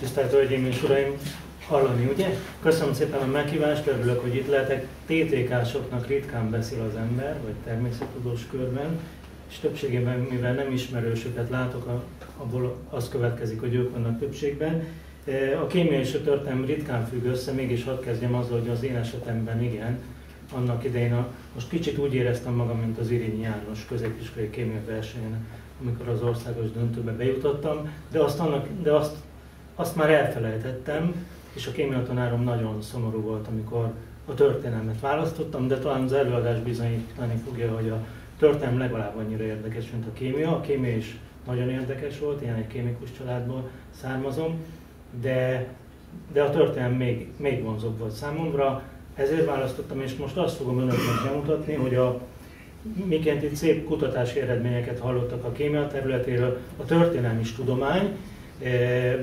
Tisztelt Hölgyeim és Uraim, hallani, ugye? Köszönöm szépen a meghívást, örülök, hogy itt lehetek. TTK-soknak ritkán beszél az ember, vagy természetudós körben, és többségében, mivel nem ismerősöket látok, abból az következik, hogy ők vannak többségben. E, a kémia és a történelem ritkán függ össze, mégis hadd kezdjem azzal, hogy az én esetemben igen, annak idején, a, most kicsit úgy éreztem magam, mint az Irényi János középiskolai kémia versenyen, amikor az országos döntőbe bejutottam, de azt, annak, de azt, azt már elfelejtettem, és a kémia tanárom nagyon szomorú volt, amikor a történelmet választottam, de talán az előadás bizonyítani fogja, hogy a történelem legalább annyira érdekes, mint a kémia. A kémia is nagyon érdekes volt, én egy kémikus családból származom, de, de a történelem még, még vonzóbb volt számomra, ezért választottam, és most azt fogom önöknek bemutatni, hogy a, miként itt szép kutatási eredményeket hallottak a kémia területéről, a történelmi tudomány,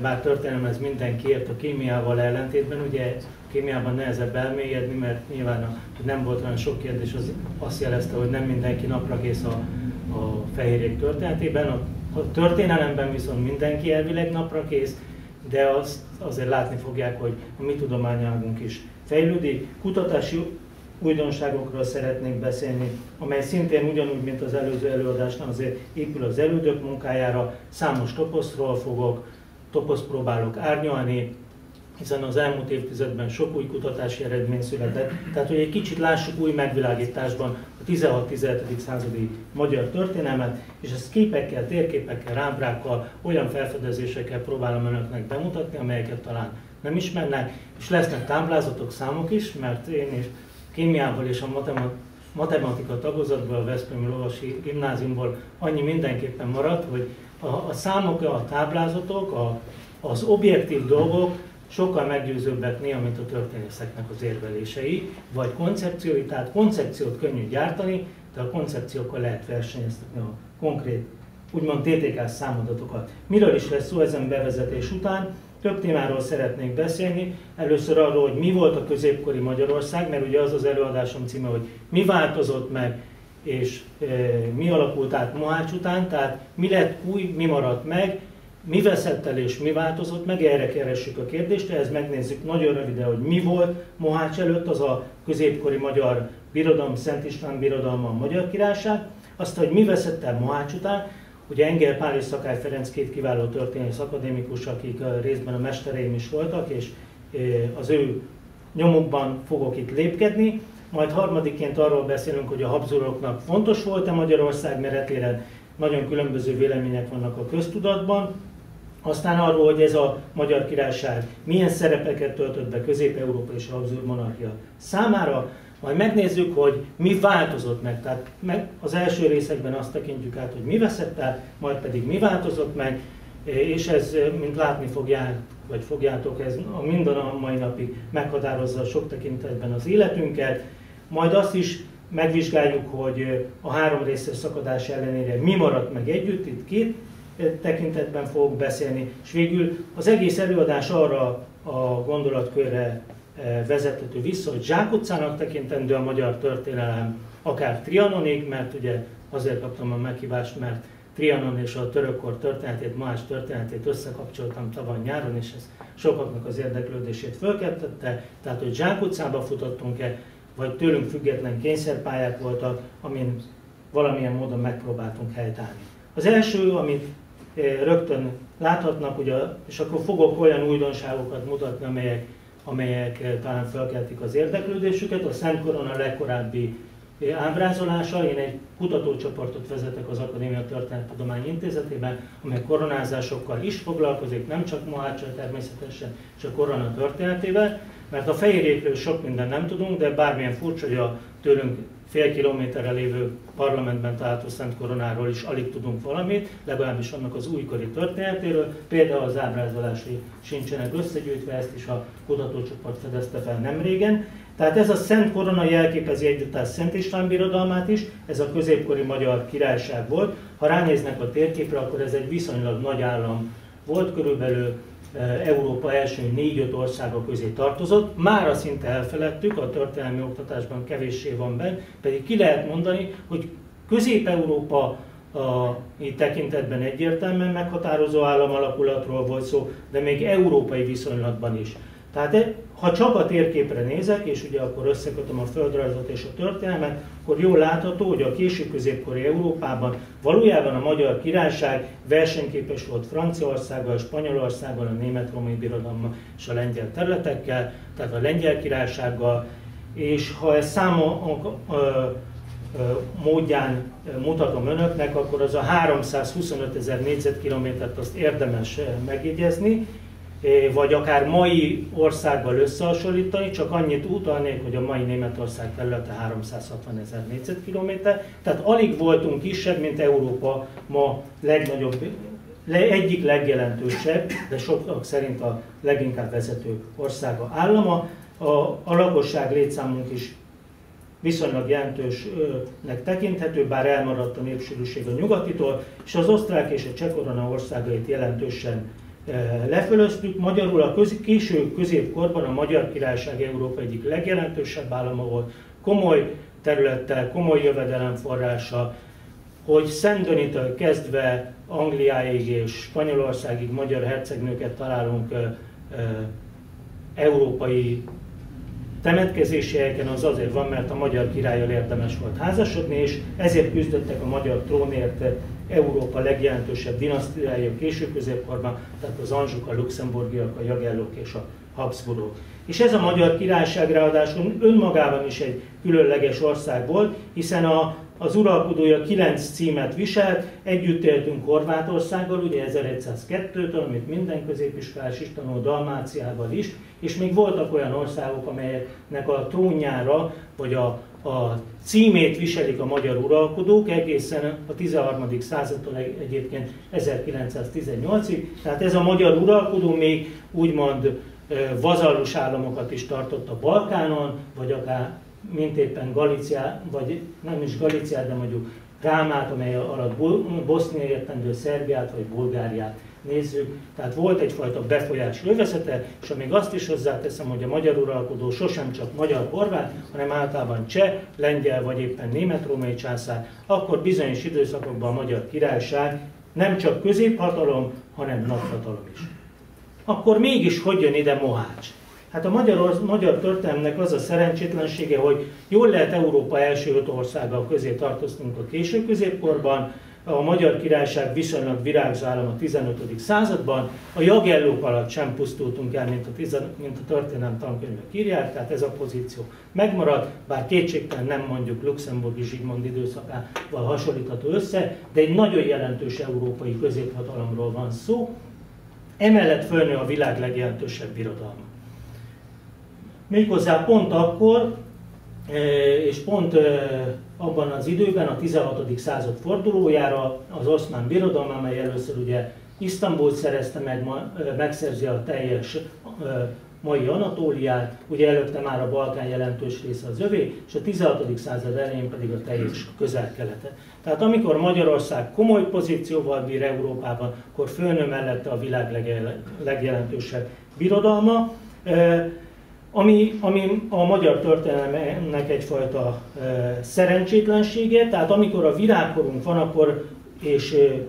bár történelem ez mindenki ért a kémiával ellentétben, ugye a kémiában nehezebb elmélyedni, mert nyilván a, nem volt olyan sok kérdés, az azt jelezte, hogy nem mindenki napra kész a, a fehérjék történetében, a, a történelemben viszont mindenki elvileg napra kész, de azt azért látni fogják, hogy a mi tudományágunk is fejlődik. Kutatási újdonságokról szeretnénk beszélni, amely szintén ugyanúgy, mint az előző előadásnál azért épül az elődök munkájára. Számos toposzról fogok, toposz próbálok árnyalni, hiszen az elmúlt évtizedben sok új kutatási eredmény született. Tehát, hogy egy kicsit lássuk új megvilágításban a 16-17. századi magyar történelmet, és ezt képekkel, térképekkel, rábrákkal, olyan felfedezésekkel próbálom önöknek bemutatni, amelyeket talán nem ismernek, és lesznek táblázatok, számok is, mert én is kémiából és a matematika tagozatból, a Veszprémi Lovasi Gimnáziumból annyi mindenképpen maradt, hogy a, a számok, a táblázatok, a, az objektív dolgok sokkal meggyőzőbbek néha, mint a történészeknek az érvelései, vagy koncepciói, tehát koncepciót könnyű gyártani, de a koncepciókkal lehet versenyeztetni a konkrét, úgymond TTK számadatokat. Miről is lesz szó ezen bevezetés után? Több témáról szeretnék beszélni. Először arról, hogy mi volt a középkori Magyarország, mert ugye az az előadásom címe, hogy mi változott meg, és e, mi alakult át Mohács után, tehát mi lett új, mi maradt meg, mi veszett el és mi változott meg, erre keressük a kérdést, ehhez megnézzük nagyon röviden, hogy mi volt Mohács előtt, az a középkori magyar birodalom, Szent István birodalma, a Magyar Királyság, azt, hogy mi veszett el Mohács után, Ugye Engel Pál és Szakály Ferenc két kiváló történész akadémikus, akik részben a mestereim is voltak, és az ő nyomukban fogok itt lépkedni. Majd harmadikként arról beszélünk, hogy a Habsburgoknak fontos volt-e Magyarország meretére, nagyon különböző vélemények vannak a köztudatban. Aztán arról, hogy ez a Magyar Királyság milyen szerepeket töltött be Közép-Európa és a Habsburg monarchia számára, majd megnézzük, hogy mi változott meg. Tehát meg az első részekben azt tekintjük át, hogy mi veszett el, majd pedig mi változott meg, és ez, mint látni fogják, vagy fogjátok, ez minden a mai napig meghatározza sok tekintetben az életünket. Majd azt is megvizsgáljuk, hogy a három részes szakadás ellenére mi maradt meg együtt, itt két tekintetben fogok beszélni, és végül az egész előadás arra a gondolatkörre vezethető vissza, hogy zsákutcának tekintendő a magyar történelem, akár Trianonig, mert ugye azért kaptam a meghívást, mert Trianon és a törökkor történetét, más történetét összekapcsoltam tavaly nyáron, és ez sokaknak az érdeklődését fölkeltette, tehát hogy zsákutcába futottunk-e, vagy tőlünk független kényszerpályák voltak, amin valamilyen módon megpróbáltunk helytállni. Az első, amit rögtön láthatnak, ugye, és akkor fogok olyan újdonságokat mutatni, amelyek amelyek eh, talán felkeltik az érdeklődésüket. A Szent Korona legkorábbi eh, ábrázolása, én egy kutatócsoportot vezetek az Akadémia Történettudomány Intézetében, amely koronázásokkal is foglalkozik, nem csak Mohácsal természetesen, és a korona történetével, mert a fehérjékről sok minden nem tudunk, de bármilyen furcsa, hogy a tőlünk fél kilométerre lévő parlamentben található Szent Koronáról is alig tudunk valamit, legalábbis annak az újkori történetéről, például az ábrázolásai sincsenek összegyűjtve, ezt is a kutatócsoport fedezte fel nem régen. Tehát ez a Szent Korona jelképezi együttás Szent István birodalmát is, ez a középkori magyar királyság volt. Ha ránéznek a térképre, akkor ez egy viszonylag nagy állam volt, körülbelül Európa első négy-öt országa közé tartozott. Mára szinte elfeledtük, a történelmi oktatásban kevéssé van benne, pedig ki lehet mondani, hogy Közép-Európa a tekintetben egyértelműen meghatározó államalakulatról volt szó, de még európai viszonylatban is. Tehát ha csak a térképre nézek, és ugye akkor összekötöm a földrajzot és a történelmet, akkor jól látható, hogy a késő középkori Európában valójában a Magyar Királyság versenyképes volt Franciaországgal, Spanyolországgal, a Német-Római Birodalommal és a lengyel területekkel, tehát a lengyel királysággal, és ha ezt számon módján mutatom önöknek, akkor az a 325 ezer négyzetkilométert azt érdemes megjegyezni, vagy akár mai országgal összehasonlítani, csak annyit utalnék, hogy a mai Németország területe 360 ezer négyzetkilométer, tehát alig voltunk kisebb, mint Európa ma legnagyobb, egyik legjelentősebb, de sokak szerint a leginkább vezető országa állama. A, a lakosság létszámunk is viszonylag jelentősnek tekinthető, bár elmaradt a népsűrűség a nyugatitól, és az osztrák és a csekorona országait jelentősen lefölöztük. Magyarul a köz, késő középkorban a Magyar Királyság Európa egyik legjelentősebb állama volt, komoly területtel, komoly jövedelemforrása, hogy Szentdönitől kezdve Angliáig és Spanyolországig magyar hercegnőket találunk e, e, európai temetkezési helyeken, az azért van, mert a magyar királlyal érdemes volt házasodni, és ezért küzdöttek a magyar trónért Európa legjelentősebb dinasztiája késő középkorban, tehát az Anzsuk, a Luxemburgiak, a Jagellók és a Habsburgok. És ez a magyar királyság ráadásul önmagában is egy különleges ország volt, hiszen a, az uralkodója kilenc címet viselt, együtt éltünk Horvátországgal, ugye 1102-től, amit minden középiskolás is tanul, Dalmáciával is, és még voltak olyan országok, amelyeknek a trónjára, vagy a, a címét viselik a magyar uralkodók egészen a 13. századtól egyébként 1918-ig. Tehát ez a magyar uralkodó még úgymond vazallus államokat is tartott a Balkánon, vagy akár mint éppen Galícia, vagy nem is Galícia, de mondjuk Rámát, amely alatt Bosznia értendő Szerbiát vagy Bulgáriát nézzük, tehát volt egyfajta befolyás övezete, és amíg azt is hozzáteszem, hogy a magyar uralkodó sosem csak magyar-horvát, hanem általában cseh, lengyel vagy éppen német-római császár, akkor bizonyos időszakokban a magyar királyság nem csak középhatalom, hanem nagyhatalom is. Akkor mégis hogy jön ide Mohács? Hát a magyar, magyar történelmnek az a szerencsétlensége, hogy jól lehet Európa első öt országgal közé tartoztunk a késő középkorban, a Magyar Királyság viszonylag virágzó a 15. században, a jagellók alatt sem pusztultunk el, mint a, tizen, mint a történelem tankönyvek írják, tehát ez a pozíció megmarad, bár kétségtelen nem mondjuk luxemburgi Zsigmond időszakával hasonlítható össze, de egy nagyon jelentős európai középhatalomról van szó, emellett fölnő a világ legjelentősebb birodalma. Méghozzá pont akkor, eh, és pont eh, abban az időben, a 16. század fordulójára az oszmán birodalom, amely először ugye Isztambult szerezte meg, megszerzi a teljes mai Anatóliát, ugye előtte már a Balkán jelentős része az övé, és a 16. század elején pedig a teljes közel-kelete. Tehát amikor Magyarország komoly pozícióval bír Európában, akkor fölnő mellette a világ legjelentősebb birodalma, ami, ami a magyar történelmnek egyfajta e, szerencsétlensége, tehát amikor a virágkorunk van, akkor és e,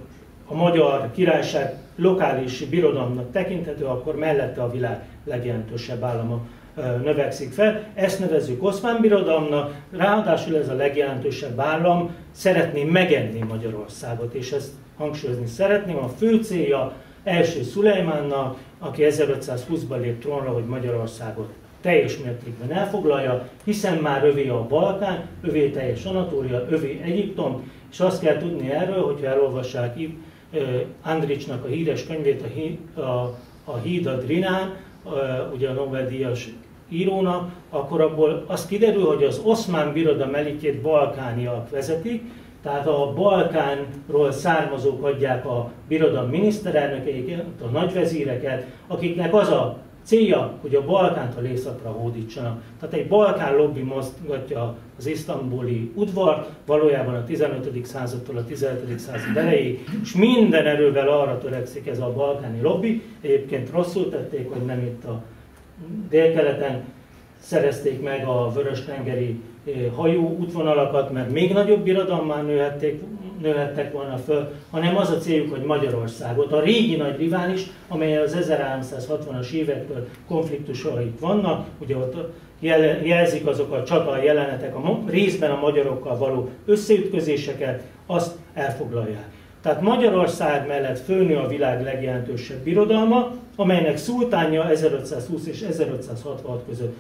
a magyar királyság lokális birodalomnak tekinthető, akkor mellette a világ legjelentősebb állama e, növekszik fel. Ezt nevezzük Oszmán birodalomnak, ráadásul ez a legjelentősebb állam szeretné megenni Magyarországot, és ezt hangsúlyozni szeretném. A fő célja első Szulejmánnak, aki 1520-ban lép trónra, hogy Magyarországot teljes mértékben elfoglalja, hiszen már övé a Balkán, övé teljes Anatólia, övé Egyiptom, és azt kell tudni erről, hogyha elolvassák Andricsnak a híres könyvét, a, a, a Híd a Drinán, ugye a Nobel-díjas írónak, akkor abból az kiderül, hogy az oszmán birodalom elitjét balkániak vezetik, tehát a Balkánról származók adják a birodalom miniszterelnökeiket, a nagyvezíreket, akiknek az a célja, hogy a Balkánt a északra hódítsanak. Tehát egy Balkán lobby mozgatja az isztambuli udvar, valójában a 15. századtól a 15. század elejéig, és minden erővel arra törekszik ez a balkáni lobby. Egyébként rosszul tették, hogy nem itt a délkeleten szerezték meg a vörös-tengeri eh, hajó útvonalakat, mert még nagyobb birodalmán nőhették nőhettek volna föl, hanem az a céljuk, hogy Magyarországot, a régi nagy rivális, amely az 1360-as évektől konfliktusaik vannak, ugye ott jelzik azok a csata jelenetek, a részben a magyarokkal való összeütközéseket, azt elfoglalják. Tehát Magyarország mellett fölnő a világ legjelentősebb birodalma, amelynek szultánja 1520 és 1566 között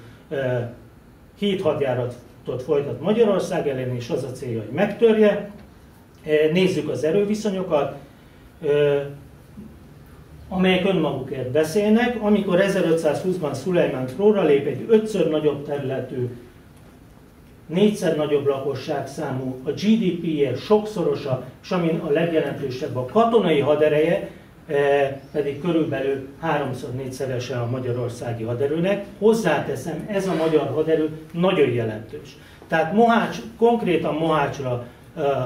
hét hadjáratot folytat Magyarország ellen, és az a célja, hogy megtörje. Nézzük az erőviszonyokat, amelyek önmagukért beszélnek. Amikor 1520-ban Szulajmán trónra lép, egy ötször nagyobb területű négyszer nagyobb lakosság számú, a GDP-je sokszorosa, és ami a legjelentősebb a katonai hadereje, pedig körülbelül háromszor négyszerese a magyarországi haderőnek. Hozzáteszem, ez a magyar haderő nagyon jelentős. Tehát Mohács, konkrétan Mohácsra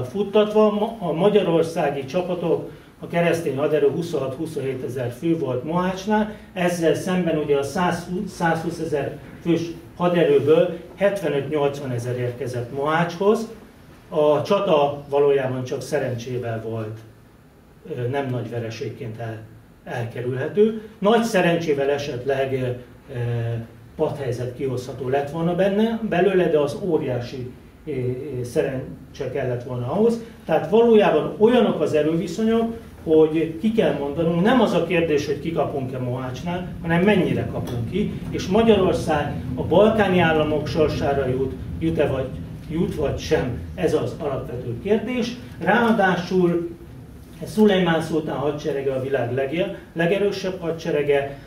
futtatva a magyarországi csapatok, a keresztény haderő 26-27 ezer fő volt Mohácsnál, ezzel szemben ugye a 120 ezer fős haderőből 75-80 ezer érkezett Mohácshoz. A csata valójában csak szerencsével volt nem nagy vereségként el, elkerülhető. Nagy szerencsével esetleg padhelyzet kihozható lett volna benne, belőle, de az óriási szerencse kellett volna ahhoz. Tehát valójában olyanok az erőviszonyok, hogy ki kell mondanunk, nem az a kérdés, hogy kikapunk-e Mohácsnál, hanem mennyire kapunk ki, és Magyarország a balkáni államok sorsára jut, jut-e vagy, jut vagy sem, ez az alapvető kérdés. Ráadásul Szulejmán Szultán hadserege a világ legerősebb hadserege,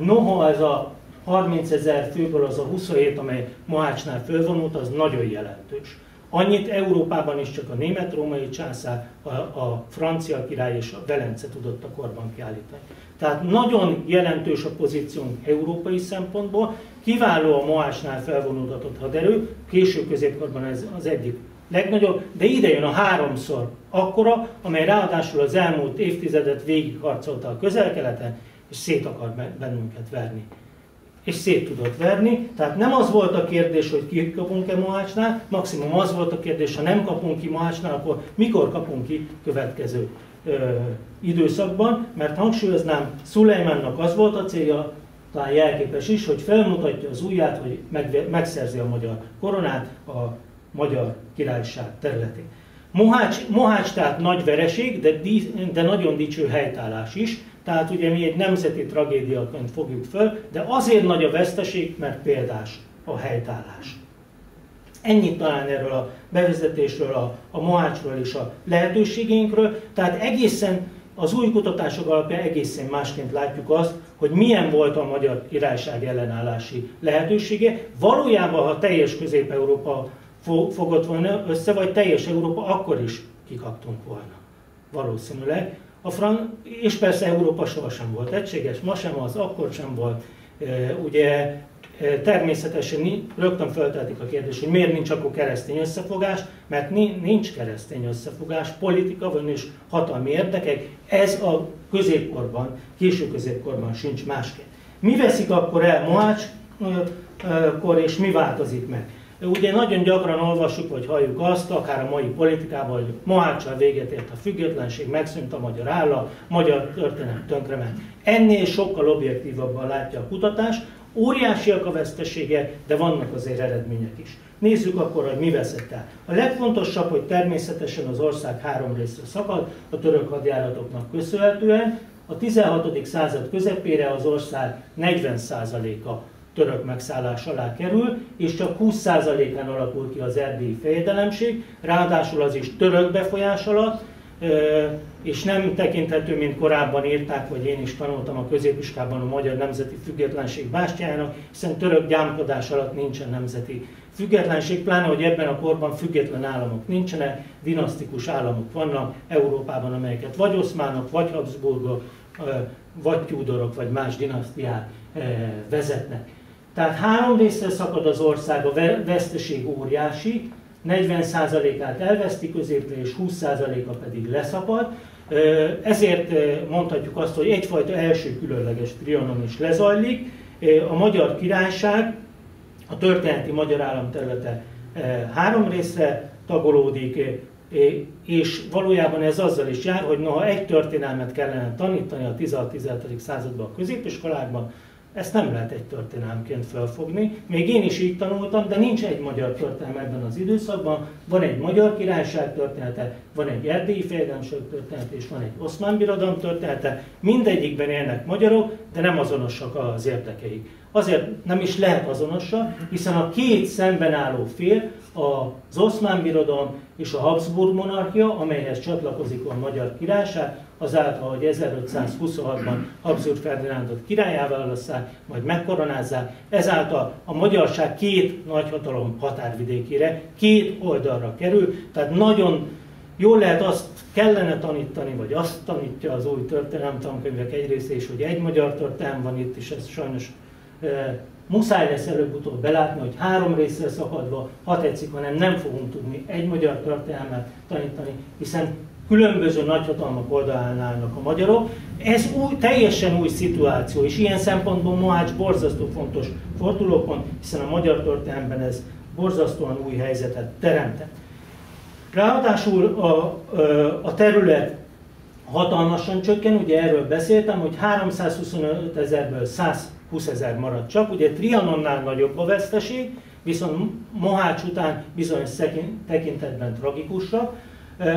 noha ez a 30 ezer főből az a 27, amely Mohácsnál fölvonult, az nagyon jelentős. Annyit Európában is csak a német-római császár, a, a francia király és a Velence tudott a korban kiállítani. Tehát nagyon jelentős a pozíciónk európai szempontból, kiváló a Moásnál felvonultatott haderő, késő középkorban ez az egyik legnagyobb, de ide jön a háromszor akkora, amely ráadásul az elmúlt évtizedet végigharcolta a közel-keleten, és szét akar bennünket verni és szét tudott verni. Tehát nem az volt a kérdés, hogy ki kapunk-e Mohácsnál, maximum az volt a kérdés, ha nem kapunk ki Mohácsnál, akkor mikor kapunk ki következő ö, időszakban, mert hangsúlyoznám, Szulejmánnak az volt a célja, talán jelképes is, hogy felmutatja az ujját, hogy meg, megszerzi a magyar koronát a magyar királyság területén. Mohács, Mohács tehát nagy vereség, de, de nagyon dicső helytállás is, tehát ugye mi egy nemzeti tragédiaként fogjuk föl, de azért nagy a veszteség, mert példás a helytállás. Ennyit talán erről a bevezetésről, a, a Mohácsról és a lehetőségeinkről. Tehát egészen az új kutatások alapján egészen másként látjuk azt, hogy milyen volt a magyar királyság ellenállási lehetősége. Valójában, ha teljes Közép-Európa fogott volna össze, vagy teljes Európa, akkor is kikaptunk volna. Valószínűleg. A fran- és persze Európa sohasem volt egységes, ma sem az, akkor sem volt. Ugye természetesen rögtön feltetik a kérdést, hogy miért nincs akkor keresztény összefogás, mert nincs keresztény összefogás, politika van és hatalmi érdekek, ez a középkorban, késő középkorban sincs másként. Mi veszik akkor el Mohácskor, és mi változik meg? Ugye nagyon gyakran olvassuk vagy halljuk azt, akár a mai politikában, hogy Moháccsal véget ért a függetlenség, megszűnt a magyar állam, magyar történet tönkrement. Ennél sokkal objektívabban látja a kutatás, óriásiak a vesztesége, de vannak azért eredmények is. Nézzük akkor, hogy mi veszett el. A legfontosabb, hogy természetesen az ország három részre szakad, a török hadjáratoknak köszönhetően. A 16. század közepére az ország 40%-a török megszállás alá kerül, és csak 20%-án alakul ki az erdélyi fejedelemség, ráadásul az is török befolyás alatt, és nem tekinthető, mint korábban írták, vagy én is tanultam a középiskában a Magyar Nemzeti Függetlenség bástyájának, hiszen török gyámkodás alatt nincsen nemzeti függetlenség, pláne, hogy ebben a korban független államok nincsenek, dinasztikus államok vannak Európában, amelyeket vagy oszmánok, vagy Habsburgok, vagy Tudorok, vagy más dinasztiák vezetnek. Tehát három részre szakad az ország, a veszteség óriási, 40%-át elveszti középre, és 20%-a pedig leszakad. Ezért mondhatjuk azt, hogy egyfajta első különleges trianon is lezajlik. A magyar királyság, a történeti magyar állam területe három részre tagolódik, és valójában ez azzal is jár, hogy noha egy történelmet kellene tanítani a 16-17. században a középiskolákban, ezt nem lehet egy történelmként felfogni. Még én is így tanultam, de nincs egy magyar történelem ebben az időszakban. Van egy magyar királyság története, van egy erdélyi fejedelmség története, és van egy oszmán birodalom története. Mindegyikben élnek magyarok, de nem azonosak az érdekeik. Azért nem is lehet azonosak, hiszen a két szemben álló fél, az oszmán birodalom és a Habsburg monarchia, amelyhez csatlakozik a magyar királyság, azáltal, hogy 1526-ban Habsburg Ferdinándot királyával válasszák, majd megkoronázzák, ezáltal a magyarság két nagyhatalom határvidékére, két oldalra kerül, tehát nagyon jól lehet azt kellene tanítani, vagy azt tanítja az új történelemtankönyvek egy része is, hogy egy magyar történelem van itt, és ez sajnos e, muszáj lesz előbb-utóbb belátni, hogy három részre szakadva, ha tetszik, hanem nem fogunk tudni egy magyar történelmet tanítani, hiszen különböző nagyhatalmak oldalán állnak a magyarok. Ez új, teljesen új szituáció, és ilyen szempontból Mohács borzasztó fontos fordulópont, hiszen a magyar történelemben ez borzasztóan új helyzetet teremtett. Ráadásul a, a terület hatalmasan csökken, ugye erről beszéltem, hogy 325 ezerből 120 ezer maradt csak, ugye Trianonnál nagyobb a veszteség, viszont Mohács után bizonyos tekintetben tragikusabb,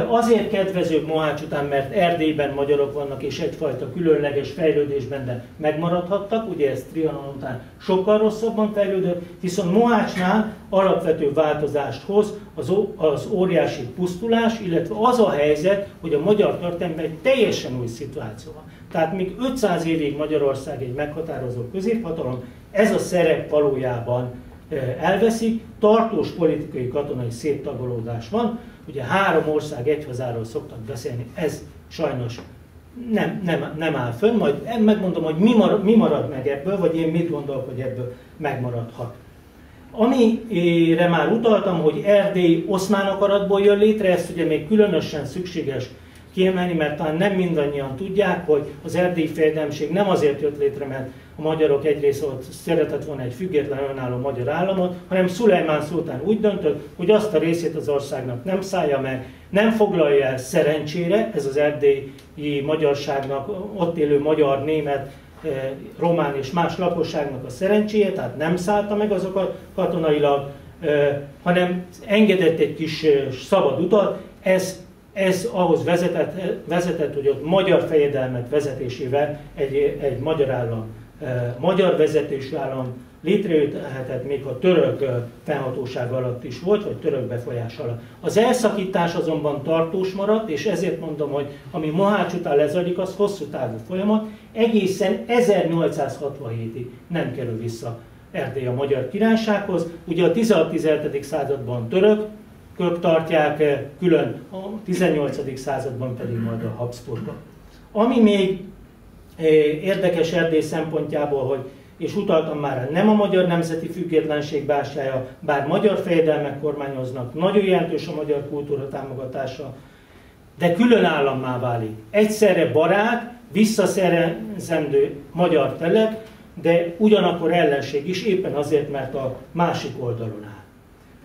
Azért kedvezőbb Mohács után, mert Erdélyben magyarok vannak, és egyfajta különleges fejlődésben, de megmaradhattak, ugye ez Trianon után sokkal rosszabban fejlődött, viszont Mohácsnál alapvető változást hoz az, az óriási pusztulás, illetve az a helyzet, hogy a magyar történelemben egy teljesen új szituáció van. Tehát még 500 évig Magyarország egy meghatározó középhatalom, ez a szerep valójában elveszik, tartós politikai katonai széttagolódás van, Ugye három ország egy hazáról szoktak beszélni, ez sajnos nem, nem, nem áll fönn, majd megmondom, hogy mi marad, mi marad meg ebből, vagy én mit gondolok, hogy ebből megmaradhat. Amire már utaltam, hogy Erdély oszmán akaratból jön létre, ezt ugye még különösen szükséges kiemelni, mert talán nem mindannyian tudják, hogy az erdélyi fejedelmség nem azért jött létre, mert a magyarok egyrészt ott szeretett volna egy független önálló magyar államot, hanem Szulajmán szultán úgy döntött, hogy azt a részét az országnak nem szállja meg, nem foglalja el szerencsére, ez az erdélyi magyarságnak, ott élő magyar, német, eh, román és más lakosságnak a szerencséje, tehát nem szállta meg azokat katonailag, eh, hanem engedett egy kis eh, szabad utat, ez ez ahhoz vezetett, vezetett, hogy ott magyar fejedelmek vezetésével egy, egy magyar állam, eh, magyar vezetésű állam létrejöhetett még a török eh, fennhatóság alatt is volt, vagy török befolyás alatt. Az elszakítás azonban tartós maradt, és ezért mondom, hogy ami Mohács után lezajlik, az hosszú távú folyamat, egészen 1867-ig nem kerül vissza Erdély a magyar királysághoz. Ugye a 16-17. században török, tartják eh, külön, a 18. században pedig majd a Habsburgok. Ami még eh, érdekes Erdély szempontjából, hogy és utaltam már, nem a magyar nemzeti függetlenség bástyája, bár magyar fejedelmek kormányoznak, nagyon jelentős a magyar kultúra támogatása, de külön állammá válik. Egyszerre barát, visszaszerzendő magyar telek, de ugyanakkor ellenség is, éppen azért, mert a másik oldalon áll.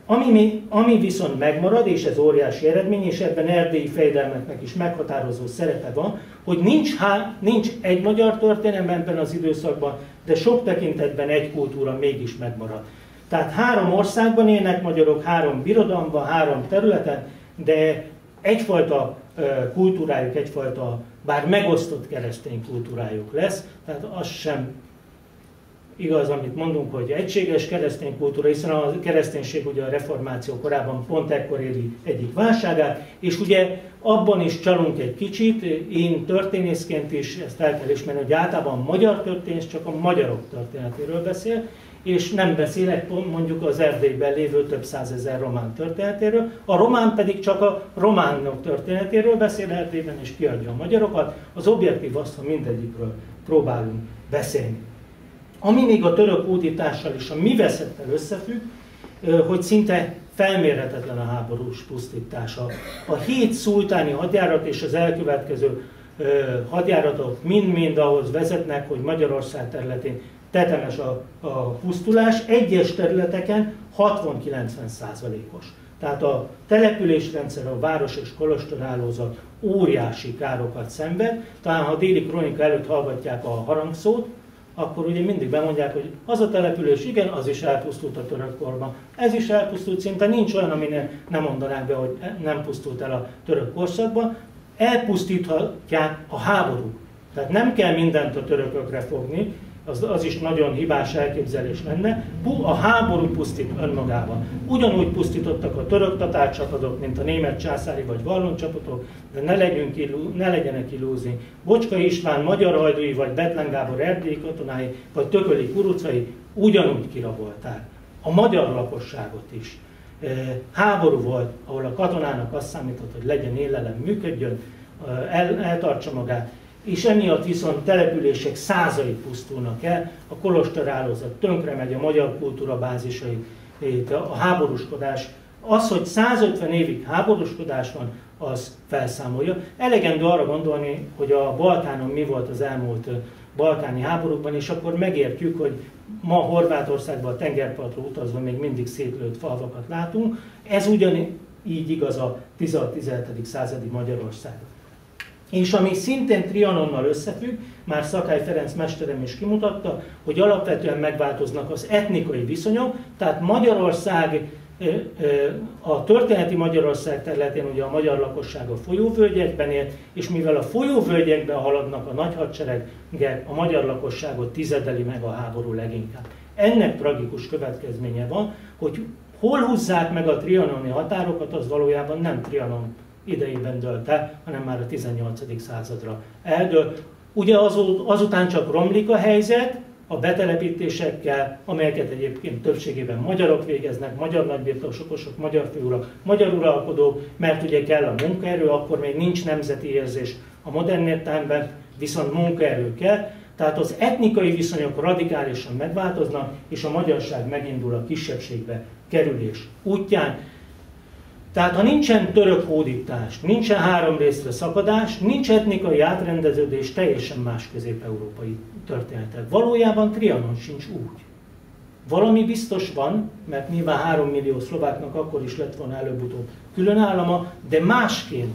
Ami, ami viszont megmarad, és ez óriási eredmény, és ebben erdélyi fejdelmeknek is meghatározó szerepe van, hogy nincs, há, nincs egy magyar történelem ebben az időszakban, de sok tekintetben egy kultúra mégis megmarad. Tehát három országban élnek magyarok, három birodalomban, három területen, de egyfajta kultúrájuk, egyfajta, bár megosztott keresztény kultúrájuk lesz, tehát az sem igaz, amit mondunk, hogy egységes keresztény kultúra, hiszen a kereszténység ugye a reformáció korában pont ekkor éli egyik válságát, és ugye abban is csalunk egy kicsit, én történészként is ezt el kell ismerni, hogy általában a magyar történész csak a magyarok történetéről beszél, és nem beszélek mondjuk az Erdélyben lévő több százezer román történetéről, a román pedig csak a románok történetéről beszél Erdélyben, és kiadja a magyarokat, az objektív azt, ha mindegyikről próbálunk beszélni. Ami még a török útítással és a mi veszettel összefügg, hogy szinte felmérhetetlen a háborús pusztítása. A hét szultáni hadjárat és az elkövetkező hadjáratok mind-mind ahhoz vezetnek, hogy Magyarország területén tetemes a, a pusztulás, egyes területeken 60-90 százalékos. Tehát a településrendszer, a város és kolostorálózat óriási károkat szenved. Talán ha a déli kronika előtt hallgatják a harangszót, akkor ugye mindig bemondják, hogy az a település, igen, az is elpusztult a török korban. Ez is elpusztult, szinte nincs olyan, aminél nem mondanák be, hogy nem pusztult el a török korszakban. Elpusztíthatják a háború. Tehát nem kell mindent a törökökre fogni, az, az is nagyon hibás elképzelés lenne, a háború pusztít önmagában. Ugyanúgy pusztítottak a török tatár csapatok, mint a német császári vagy vallon csapatok, de ne, legyünk illú, ne legyenek illúzni. Bocska István, Magyar Hajdói, vagy Betlen Gábor erdélyi katonái, vagy Tököli kurucai ugyanúgy kirabolták. A magyar lakosságot is. Háború volt, ahol a katonának azt számított, hogy legyen élelem, működjön, el, eltartsa magát, és emiatt viszont települések százai pusztulnak el, a kolostorálózat tönkre megy, a magyar kultúra bázisai, a háborúskodás. Az, hogy 150 évig háborúskodás van, az felszámolja. Elegendő arra gondolni, hogy a Balkánon mi volt az elmúlt balkáni háborúkban, és akkor megértjük, hogy ma Horvátországban a tengerpartra utazva még mindig szétlőtt falvakat látunk. Ez ugyanígy igaz a 16-17. századi Magyarországra. És ami szintén Trianonnal összefügg, már Szakály Ferenc mesterem is kimutatta, hogy alapvetően megváltoznak az etnikai viszonyok, tehát Magyarország, a történeti Magyarország területén ugye a magyar lakosság a folyóvölgyekben él, és mivel a folyóvölgyekben haladnak a nagy hadseregek, a magyar lakosságot tizedeli meg a háború leginkább. Ennek tragikus következménye van, hogy hol húzzák meg a trianoni határokat, az valójában nem Trianon idejében dölt el, hanem már a 18. századra eldől. Ugye azután csak romlik a helyzet, a betelepítésekkel, amelyeket egyébként többségében magyarok végeznek, magyar nagybirtokosok, magyar főurak, magyar uralkodók, mert ugye kell a munkaerő, akkor még nincs nemzeti érzés a modern értelemben, viszont munkaerő kell, tehát az etnikai viszonyok radikálisan megváltoznak, és a magyarság megindul a kisebbségbe kerülés útján. Tehát ha nincsen török hódítás, nincsen három részre szakadás, nincs etnikai átrendeződés, teljesen más közép-európai történetek. Valójában Trianon sincs úgy. Valami biztos van, mert nyilván három millió szlováknak akkor is lett volna előbb-utóbb külön állama, de másként,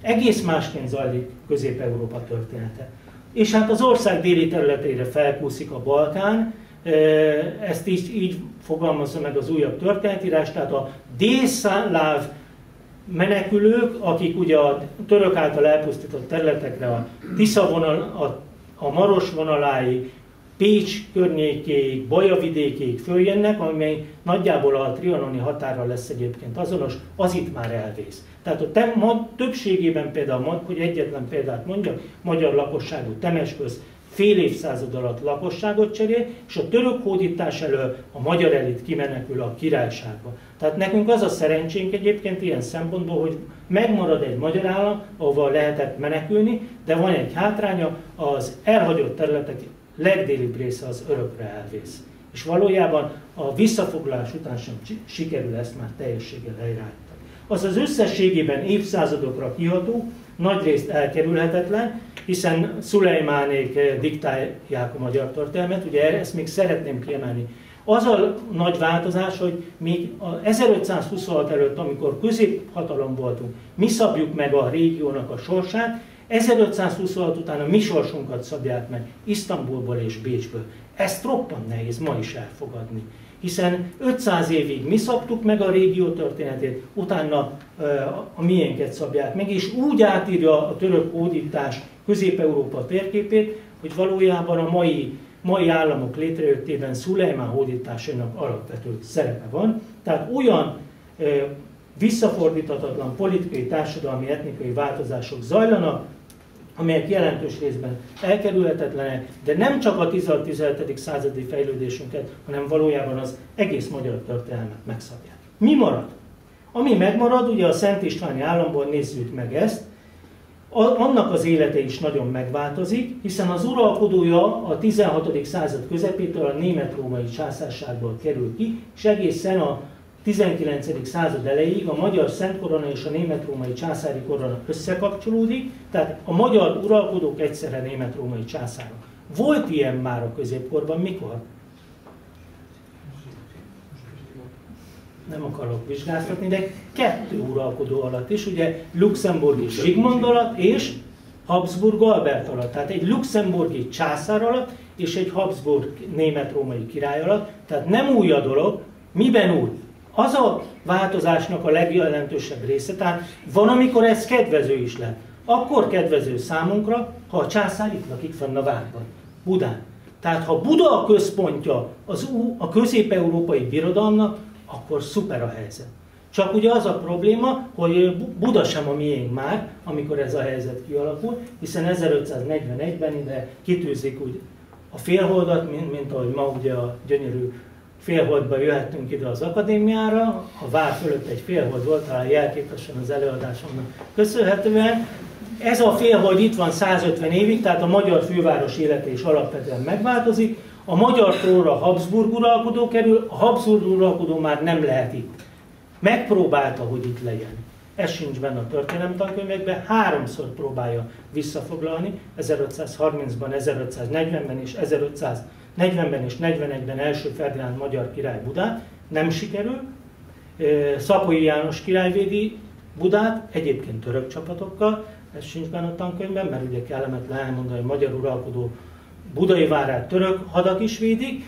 egész másként zajlik Közép-Európa története. És hát az ország déli területére felkúszik a Balkán, ezt így, így fogalmazza meg az újabb történetírás, tehát a délszláv menekülők, akik ugye a török által elpusztított területekre a Tisza vonal, a, a Maros vonaláig, Pécs környékéig, Baja vidékéig följönnek, amely nagyjából a trianoni határa lesz egyébként azonos, az itt már elvész. Tehát a te, többségében például, hogy egyetlen példát mondjak, magyar lakosságú Temesköz fél évszázad alatt lakosságot cserél, és a török hódítás elől a magyar elit kimenekül a királyságba. Tehát nekünk az a szerencsénk egyébként ilyen szempontból, hogy megmarad egy magyar állam, ahova lehetett menekülni, de van egy hátránya, az elhagyott területek legdélibb része az örökre elvész. És valójában a visszafoglalás után sem sikerül ezt már teljességgel helyreállítani. Az az összességében évszázadokra kiható, nagyrészt elkerülhetetlen, hiszen Szulejmánék eh, diktálják a magyar történelmet, ugye ezt még szeretném kiemelni. Az a nagy változás, hogy még a 1526 előtt, amikor középhatalom voltunk, mi szabjuk meg a régiónak a sorsát, 1526 után a mi sorsunkat szabják meg Isztambulból és Bécsből. Ezt roppant nehéz ma is elfogadni hiszen 500 évig mi szabtuk meg a régió történetét, utána a miénket szabják meg, és úgy átírja a török hódítás Közép-Európa térképét, hogy valójában a mai, mai államok létrejöttében Szulejmán hódításának alapvető szerepe van. Tehát olyan visszafordíthatatlan politikai, társadalmi, etnikai változások zajlanak, amelyek jelentős részben elkerülhetetlenek, de nem csak a 16-17. századi fejlődésünket, hanem valójában az egész magyar történelmet megszabják. Mi marad? Ami megmarad, ugye a Szent Istváni államból nézzük meg ezt, annak az élete is nagyon megváltozik, hiszen az uralkodója a 16. század közepétől a német-római császárságból kerül ki, és egészen a 19. század elejéig a magyar Szent Korona és a német-római császári korona összekapcsolódik, tehát a magyar uralkodók egyszerre német-római császárok. Volt ilyen már a középkorban, mikor? nem akarok vizsgáztatni, de kettő uralkodó alatt is, ugye Luxemburgi Zsigmond alatt és Habsburg Albert alatt. Tehát egy luxemburgi császár alatt és egy Habsburg német-római király alatt. Tehát nem új a dolog. Miben új? Az a változásnak a legjelentősebb része. Tehát van, amikor ez kedvező is lett. Akkor kedvező számunkra, ha a császár itt lakik fenn a várban, Budán. Tehát ha Buda a központja az, a közép-európai birodalomnak, akkor szuper a helyzet. Csak ugye az a probléma, hogy Buda sem a miénk már, amikor ez a helyzet kialakul, hiszen 1541-ben ide kitűzik úgy a félholdat, mint, mint ahogy ma ugye a gyönyörű félholdba jöhettünk ide az akadémiára, a vár fölött egy félhold volt, talán jelképesen az előadásomnak köszönhetően. Ez a félhold itt van 150 évig, tehát a magyar főváros élete is alapvetően megváltozik. A magyar trónra Habsburg uralkodó kerül, a Habsburg uralkodó már nem lehet itt. Megpróbálta, hogy itt legyen. Ez sincs benne a történelemtankönyvekben, háromszor próbálja visszafoglalni, 1530-ban, 1540-ben és 1540-ben és 41-ben első Ferdinánd magyar király Budát, nem sikerül. Szapolyi János király védi Budát, egyébként török csapatokkal, ez sincs benne a tankönyvben, mert ugye kellemetlen elmondani, hogy magyar uralkodó budai várát török hadak is védik,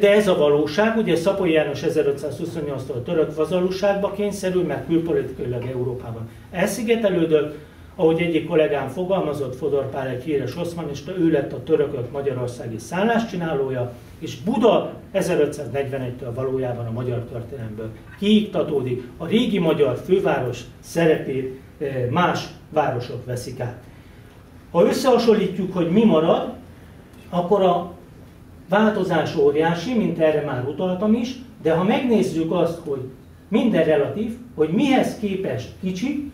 de ez a valóság, ugye Szapolyi János 1528-tól török vazalúságba kényszerül, mert külpolitikailag Európában elszigetelődött, ahogy egyik kollégám fogalmazott, Fodor Pál egy híres oszmanista, ő lett a törökök magyarországi szálláscsinálója, és Buda 1541-től valójában a magyar történelemből kiiktatódik, a régi magyar főváros szerepét más városok veszik át. Ha összehasonlítjuk, hogy mi marad, akkor a változás óriási, mint erre már utaltam is, de ha megnézzük azt, hogy minden relatív, hogy mihez képest kicsi,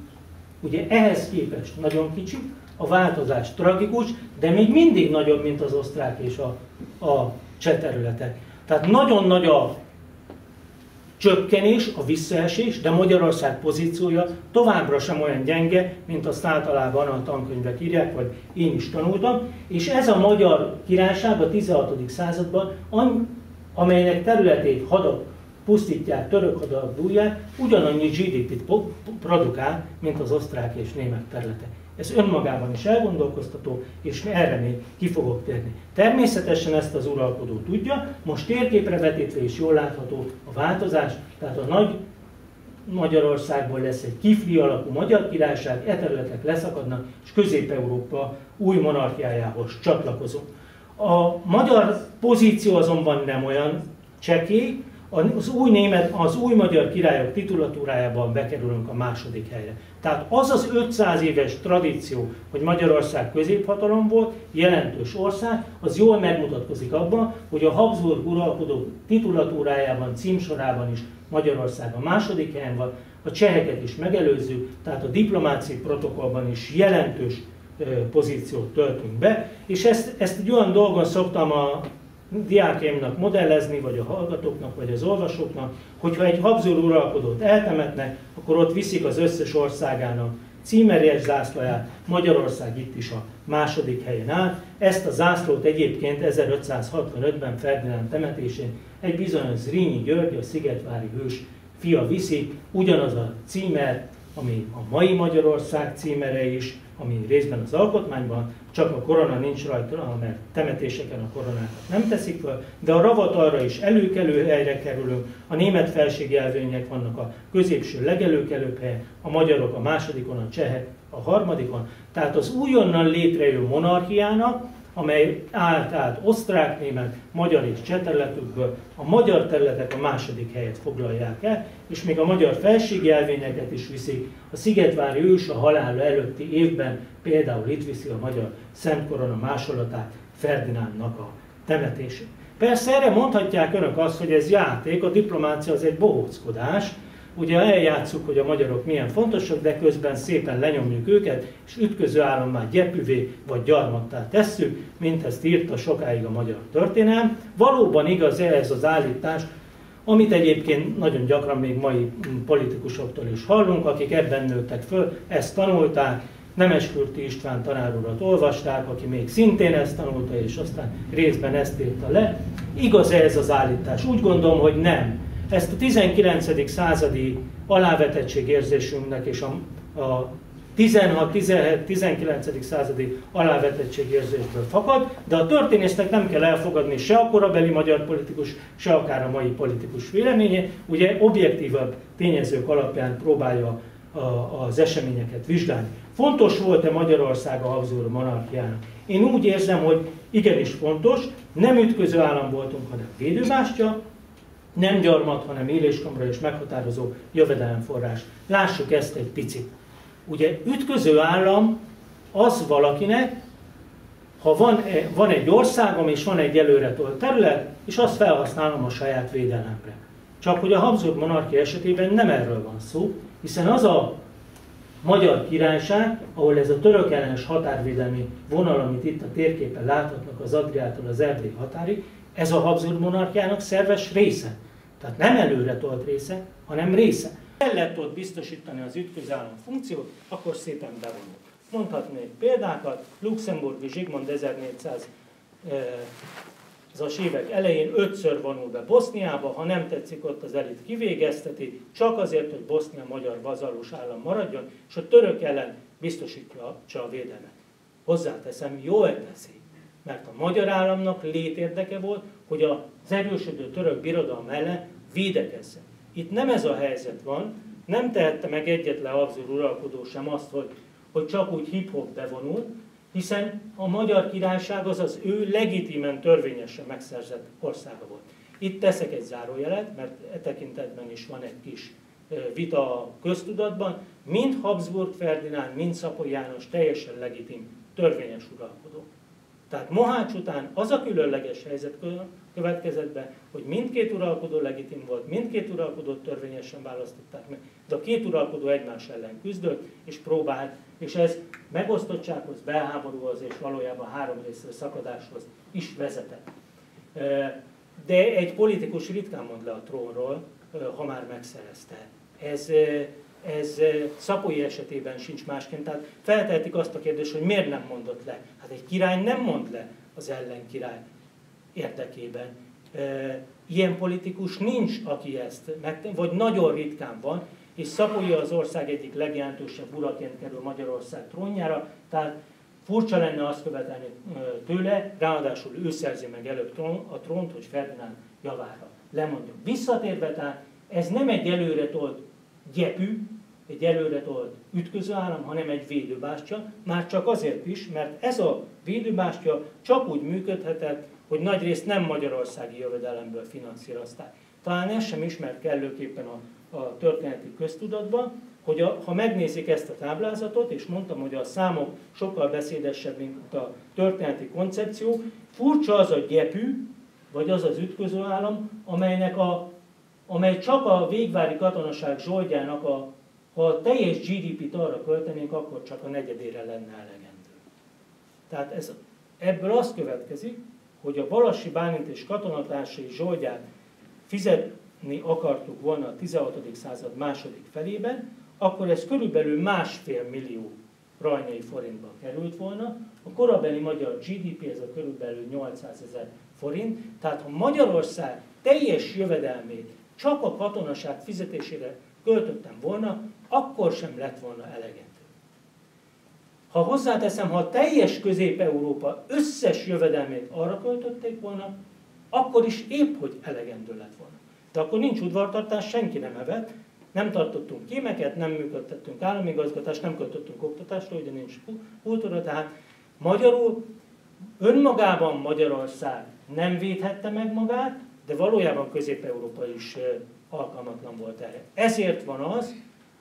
ugye ehhez képest nagyon kicsi, a változás tragikus, de még mindig nagyobb, mint az osztrák és a, a cseh területek. Tehát nagyon nagy a csökkenés, a visszaesés, de Magyarország pozíciója továbbra sem olyan gyenge, mint azt általában a tankönyvek írják, vagy én is tanultam. És ez a magyar királyság a 16. században, amelynek területét hadak pusztítják, török bújják, ugyanannyi GDP-t produkál, mint az osztrák és német területek. Ez önmagában is elgondolkoztató, és erre még ki fogok térni. Természetesen ezt az uralkodó tudja, most térképre vetítve is jól látható a változás, tehát a nagy Magyarországból lesz egy kifli alakú magyar királyság, e területek leszakadnak, és Közép-Európa új monarchiájához csatlakozunk. A magyar pozíció azonban nem olyan csekély, az új, német, az új magyar királyok titulatúrájában bekerülünk a második helyre. Tehát az az 500 éves tradíció, hogy Magyarország középhatalom volt, jelentős ország, az jól megmutatkozik abban, hogy a Habsburg uralkodó titulatúrájában, címsorában is Magyarország a második helyen van, a cseheket is megelőzzük, tehát a diplomáciai protokollban is jelentős pozíciót töltünk be, és ezt, ezt egy olyan dolgon szoktam a diákjaimnak modellezni, vagy a hallgatóknak, vagy az olvasóknak, hogyha egy Habsburg uralkodót eltemetnek, akkor ott viszik az összes országának címerjes zászlaját, Magyarország itt is a második helyen áll. Ezt a zászlót egyébként 1565-ben Ferdinánd temetésén egy bizonyos Zrínyi György, a Szigetvári hős fia viszi, ugyanaz a címer, ami a mai Magyarország címere is, ami részben az alkotmányban, csak a korona nincs rajta, mert temetéseken a koronákat nem teszik fel, de a ravatalra is előkelő helyre kerülünk, a német felségjelvények vannak a középső legelőkelőbb helyen, a magyarok a másodikon, a csehek a harmadikon. Tehát az újonnan létrejövő monarchiának amely állt át osztrák, német, magyar és cseh területükből, a magyar területek a második helyet foglalják el, és még a magyar felségjelvényeket is viszik. A Szigetvári ős a halála előtti évben például itt viszi a magyar Szent Korona másolatát, Ferdinándnak a temetését. Persze erre mondhatják önök azt, hogy ez játék, a diplomácia az egy bohóckodás, Ugye eljátszuk, hogy a magyarok milyen fontosak, de közben szépen lenyomjuk őket, és ütköző állomány gyepüvé vagy gyarmattá tesszük, mint ezt írta sokáig a magyar történelem. Valóban igaz ez az állítás, amit egyébként nagyon gyakran még mai politikusoktól is hallunk, akik ebben nőttek föl, ezt tanulták, Nemeskürti István tanárurat olvasták, aki még szintén ezt tanulta, és aztán részben ezt írta le. Igaz -e ez az állítás? Úgy gondolom, hogy nem. Ezt a 19. századi alávetettségérzésünknek és a, a 16-17-19. századi alávetettségérzésből fakad, de a történésznek nem kell elfogadni se a korabeli magyar politikus, se akár a mai politikus véleménye, ugye objektívabb tényezők alapján próbálja a, az eseményeket vizsgálni. Fontos volt-e Magyarország a Habsburg monarchiának? Én úgy érzem, hogy igenis fontos, nem ütköző állam voltunk, hanem védőbástya, nem gyarmat, hanem éléskamra és meghatározó jövedelemforrás. Lássuk ezt egy picit. Ugye ütköző állam az valakinek, ha van, e, van egy országom és van egy előretolt terület, és azt felhasználom a saját védelemre. Csak hogy a Habsburg monarchia esetében nem erről van szó, hiszen az a Magyar Királyság, ahol ez a török ellenes határvédelmi vonal, amit itt a térképen láthatnak az Adriától az Erdély határig, ez a Habsburg monarchiának szerves része. Tehát nem előre tolt része, hanem része. Kellett ott biztosítani az ütközállam funkciót, akkor szépen bevonult. Mondhatnék példákat, Luxemburgi Zsigmond 1400 az évek elején ötször vonul be Boszniába, ha nem tetszik ott az elit kivégezteti, csak azért, hogy Bosznia magyar vazalus állam maradjon, és a török ellen biztosítja a védelmet. Hozzáteszem, jól teszi, mert a magyar államnak létérdeke volt, hogy az erősödő török birodalom ellen védekezzen. Itt nem ez a helyzet van, nem tehette meg egyetlen Habsburg uralkodó sem azt, hogy, hogy csak úgy hip-hop bevonul, hiszen a magyar királyság az az ő legitimen, törvényesen megszerzett országa volt. Itt teszek egy zárójelet, mert e tekintetben is van egy kis vita a köztudatban, mind Habsburg Ferdinánd, mind Szapoly János teljesen legitim, törvényes uralkodó. Tehát Mohács után az a különleges helyzet következett be, hogy mindkét uralkodó legitim volt, mindkét uralkodó törvényesen választották meg, de a két uralkodó egymás ellen küzdött, és próbált, és ez megosztottsághoz, belháborúhoz és valójában három részre szakadáshoz is vezetett. De egy politikus ritkán mond le a trónról, ha már megszerezte. Ez, ez Szapolyi esetében sincs másként. Tehát feltehetik azt a kérdést, hogy miért nem mondott le. Hát egy király nem mond le az ellenkirály érdekében. Ilyen politikus nincs, aki ezt, vagy nagyon ritkán van, és Szapolyi az ország egyik legjelentősebb uraként kerül Magyarország trónjára, tehát furcsa lenne azt követelni tőle, ráadásul ő szerzi meg előbb a trónt, hogy Ferdinánd javára lemondjon. Visszatérve tehát, ez nem egy előre tolt gyepű, egy előre tolt ütköző állam, hanem egy védőbástya, már csak azért is, mert ez a védőbástya csak úgy működhetett, hogy nagyrészt nem magyarországi jövedelemből finanszírozták. Talán ez sem ismert kellőképpen a, a történeti köztudatban, hogy a, ha megnézik ezt a táblázatot, és mondtam, hogy a számok sokkal beszédesebb, mint a történeti koncepció, furcsa az a gyepű, vagy az az ütköző állam, amelynek a, amely csak a végvári katonaság zsoldjának a, ha a teljes GDP-t arra költenénk, akkor csak a negyedére lenne elegendő. Tehát ez, ebből az következik, hogy a Balassi Bálint és katonatársai zsoldját fizetni akartuk volna a 16. század második felében, akkor ez körülbelül másfél millió rajnai forintba került volna. A korabeli magyar GDP ez a körülbelül 800 ezer forint, tehát ha Magyarország teljes jövedelmét csak a katonaság fizetésére költöttem volna, akkor sem lett volna elegendő. Ha hozzáteszem, ha a teljes Közép-Európa összes jövedelmét arra költötték volna, akkor is épp, hogy elegendő lett volna. De akkor nincs udvartartás, senki nem evett, nem tartottunk kémeket, nem működtettünk államigazgatást, nem költöttünk oktatásra, ugye nincs kultúra, tehát magyarul önmagában Magyarország nem védhette meg magát, de valójában Közép-Európa is alkalmatlan volt erre. Ezért van az,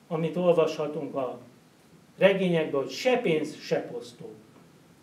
amit olvashatunk a regényekben, hogy se pénz, se posztó.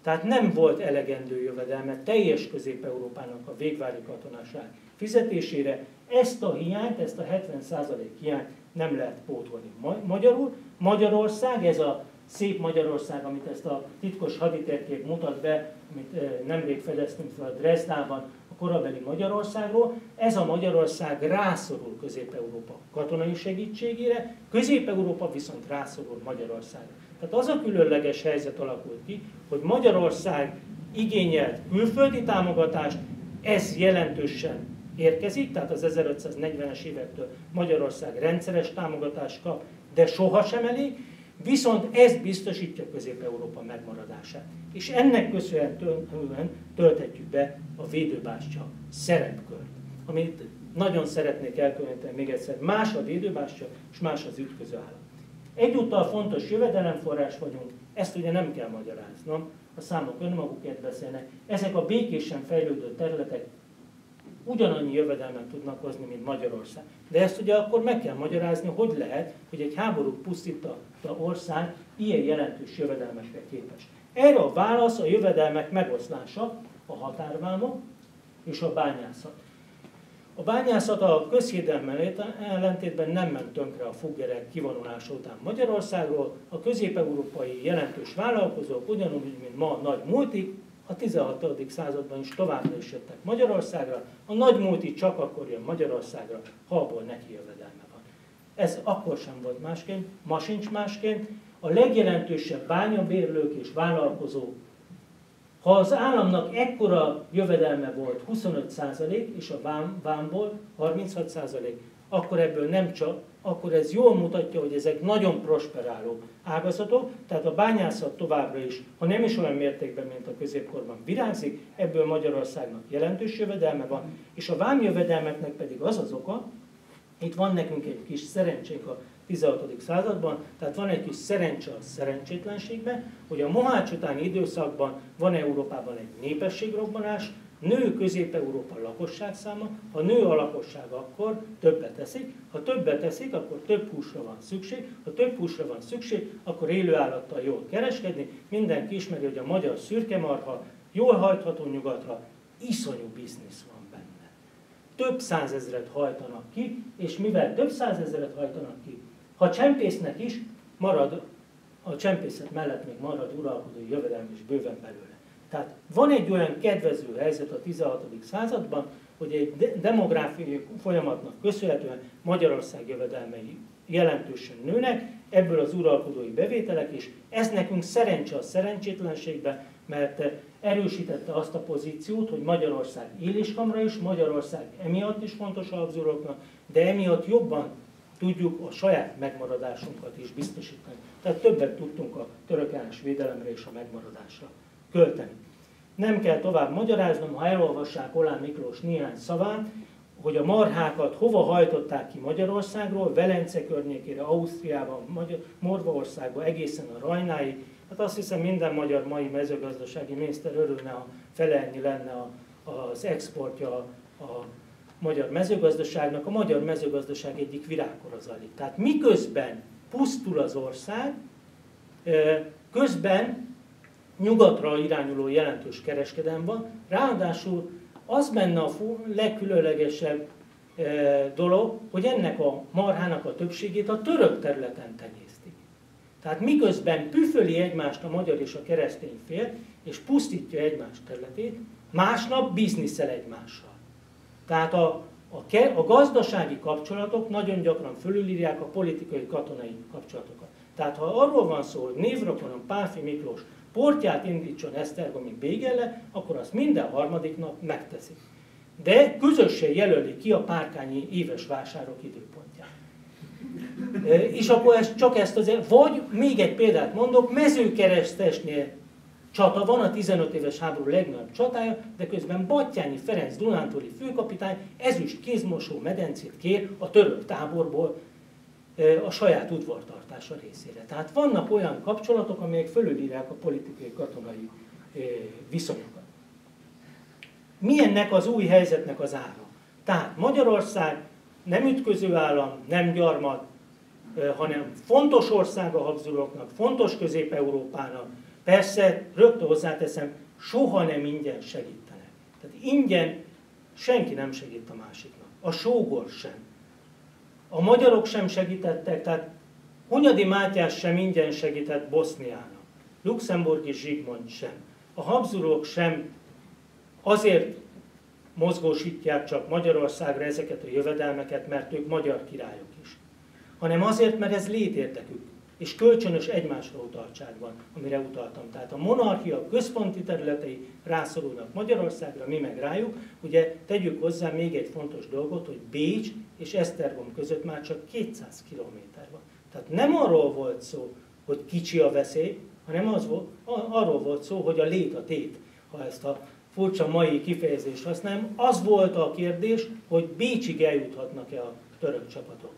Tehát nem volt elegendő jövedelme teljes Közép-Európának a végvári katonaság fizetésére. Ezt a hiányt, ezt a 70% hiányt nem lehet pótolni. Magyarul Magyarország, ez a szép Magyarország, amit ezt a titkos haditérkép mutat be, amit nemrég fedeztünk fel Dresdában, a korabeli Magyarországról. Ez a Magyarország rászorul Közép-Európa katonai segítségére, Közép-Európa viszont rászorul Magyarországra. Tehát az a különleges helyzet alakult ki, hogy Magyarország igényelt külföldi támogatást, ez jelentősen érkezik, tehát az 1540-es évektől Magyarország rendszeres támogatást kap, de sohasem elég, viszont ez biztosítja Közép-Európa megmaradását. És ennek köszönhetően tölthetjük be a védőbástya szerepkört, amit nagyon szeretnék elkülöníteni még egyszer. Más a védőbástya, és más az ütköző állam. Egyúttal fontos jövedelemforrás vagyunk, ezt ugye nem kell magyaráznom, a számok önmagukért beszélnek. Ezek a békésen fejlődő területek ugyanannyi jövedelmet tudnak hozni, mint Magyarország. De ezt ugye akkor meg kell magyarázni, hogy lehet, hogy egy háború pusztítta ország ilyen jelentős jövedelmekre képes. Erre a válasz a jövedelmek megoszlása, a határvámok és a bányászat. A bányászat a közhiedelemmel ellentétben nem ment tönkre a fuggerek kivonulása után Magyarországról. A közép-európai jelentős vállalkozók, ugyanúgy, mint ma a nagy multik, a 16. században is továbbra is jöttek Magyarországra. A nagy multi csak akkor jön Magyarországra, ha abból neki jövedelme van. Ez akkor sem volt másként, ma sincs másként. A legjelentősebb bányabérlők és vállalkozók ha az államnak ekkora jövedelme volt 25% és a vám, vámból 36%, akkor ebből nem csak, akkor ez jól mutatja, hogy ezek nagyon prosperáló ágazatok, tehát a bányászat továbbra is, ha nem is olyan mértékben, mint a középkorban virágzik, ebből Magyarországnak jelentős jövedelme van, és a vámjövedelmeknek pedig az az oka, itt van nekünk egy kis szerencsénk a 16. században, tehát van egy kis szerencse a szerencsétlenségben, hogy a Mohács utáni időszakban van Európában egy népességrobbanás, nő Közép-Európa lakosság száma, ha nő a lakosság, akkor többet teszik, ha többet teszik, akkor több húsra van szükség, ha több húsra van szükség, akkor élőállattal jól kereskedni, mindenki ismeri, hogy a magyar szürkemarha jól hajtható nyugatra, iszonyú biznisz van benne. Több százezret hajtanak ki, és mivel több százezret hajtanak ki, ha csempésznek is, marad, a csempészet mellett még marad uralkodó jövedelem is bőven belőle. Tehát van egy olyan kedvező helyzet a 16. században, hogy egy demográfiai folyamatnak köszönhetően Magyarország jövedelmei jelentősen nőnek, ebből az uralkodói bevételek, és ez nekünk szerencse a szerencsétlenségben, mert erősítette azt a pozíciót, hogy Magyarország éléskamra is, Magyarország emiatt is fontos a de emiatt jobban tudjuk a saját megmaradásunkat is biztosítani. Tehát többet tudtunk a török ellenes védelemre és a megmaradásra költeni. Nem kell tovább magyaráznom, ha elolvassák Olán Miklós néhány szavát, hogy a marhákat hova hajtották ki Magyarországról, Velence környékére, Ausztriában, Magyar, Morvaországba, egészen a Rajnáig. Hát azt hiszem minden magyar mai mezőgazdasági miniszter örülne, ha felelni lenne az exportja a magyar mezőgazdaságnak, a magyar mezőgazdaság egyik virágkora zajlik. Tehát miközben pusztul az ország, közben nyugatra irányuló jelentős kereskedelem van, ráadásul az benne a legkülönlegesebb dolog, hogy ennek a marhának a többségét a török területen tenyésztik. Tehát miközben püföli egymást a magyar és a keresztény fél, és pusztítja egymás területét, másnap bizniszel egymással. Tehát a, a, a gazdasági kapcsolatok nagyon gyakran fölülírják a politikai, katonai kapcsolatokat. Tehát ha arról van szó, hogy névrokonom Páfi Miklós portját indítson Esztergomi Bégelle, akkor azt minden harmadik nap megteszik. De közösen jelöli ki a párkányi éves vásárok időpontját. És akkor ez, csak ezt azért, vagy még egy példát mondok, mezőkeresztesnél csata van, a 15 éves háború legnagyobb csatája, de közben Battyányi Ferenc Dunántúli főkapitány ezüst kézmosó medencét kér a török táborból a saját udvartartása részére. Tehát vannak olyan kapcsolatok, amelyek fölülírják a politikai katonai viszonyokat. Milyennek az új helyzetnek az ára? Tehát Magyarország nem ütköző állam, nem gyarmat, hanem fontos ország a Habsburgoknak, fontos Közép-Európának, Persze, rögtön hozzáteszem, soha nem ingyen segítenek. Tehát ingyen senki nem segít a másiknak. A sógor sem. A magyarok sem segítettek, tehát Hunyadi Mátyás sem ingyen segített Boszniának. Luxemburgi Zsigmond sem. A Habsburgok sem azért mozgósítják csak Magyarországra ezeket a jövedelmeket, mert ők magyar királyok is, hanem azért, mert ez létérdekük. És kölcsönös egymásra utaltság van, amire utaltam. Tehát a monarchia központi területei rászorulnak Magyarországra, mi meg rájuk. Ugye tegyük hozzá még egy fontos dolgot, hogy Bécs és Esztergom között már csak 200 kilométer van. Tehát nem arról volt szó, hogy kicsi a veszély, hanem az volt, arról volt szó, hogy a lét a tét, ha ezt a furcsa mai kifejezést használom, az volt a kérdés, hogy Bécsig eljuthatnak-e a török csapatok.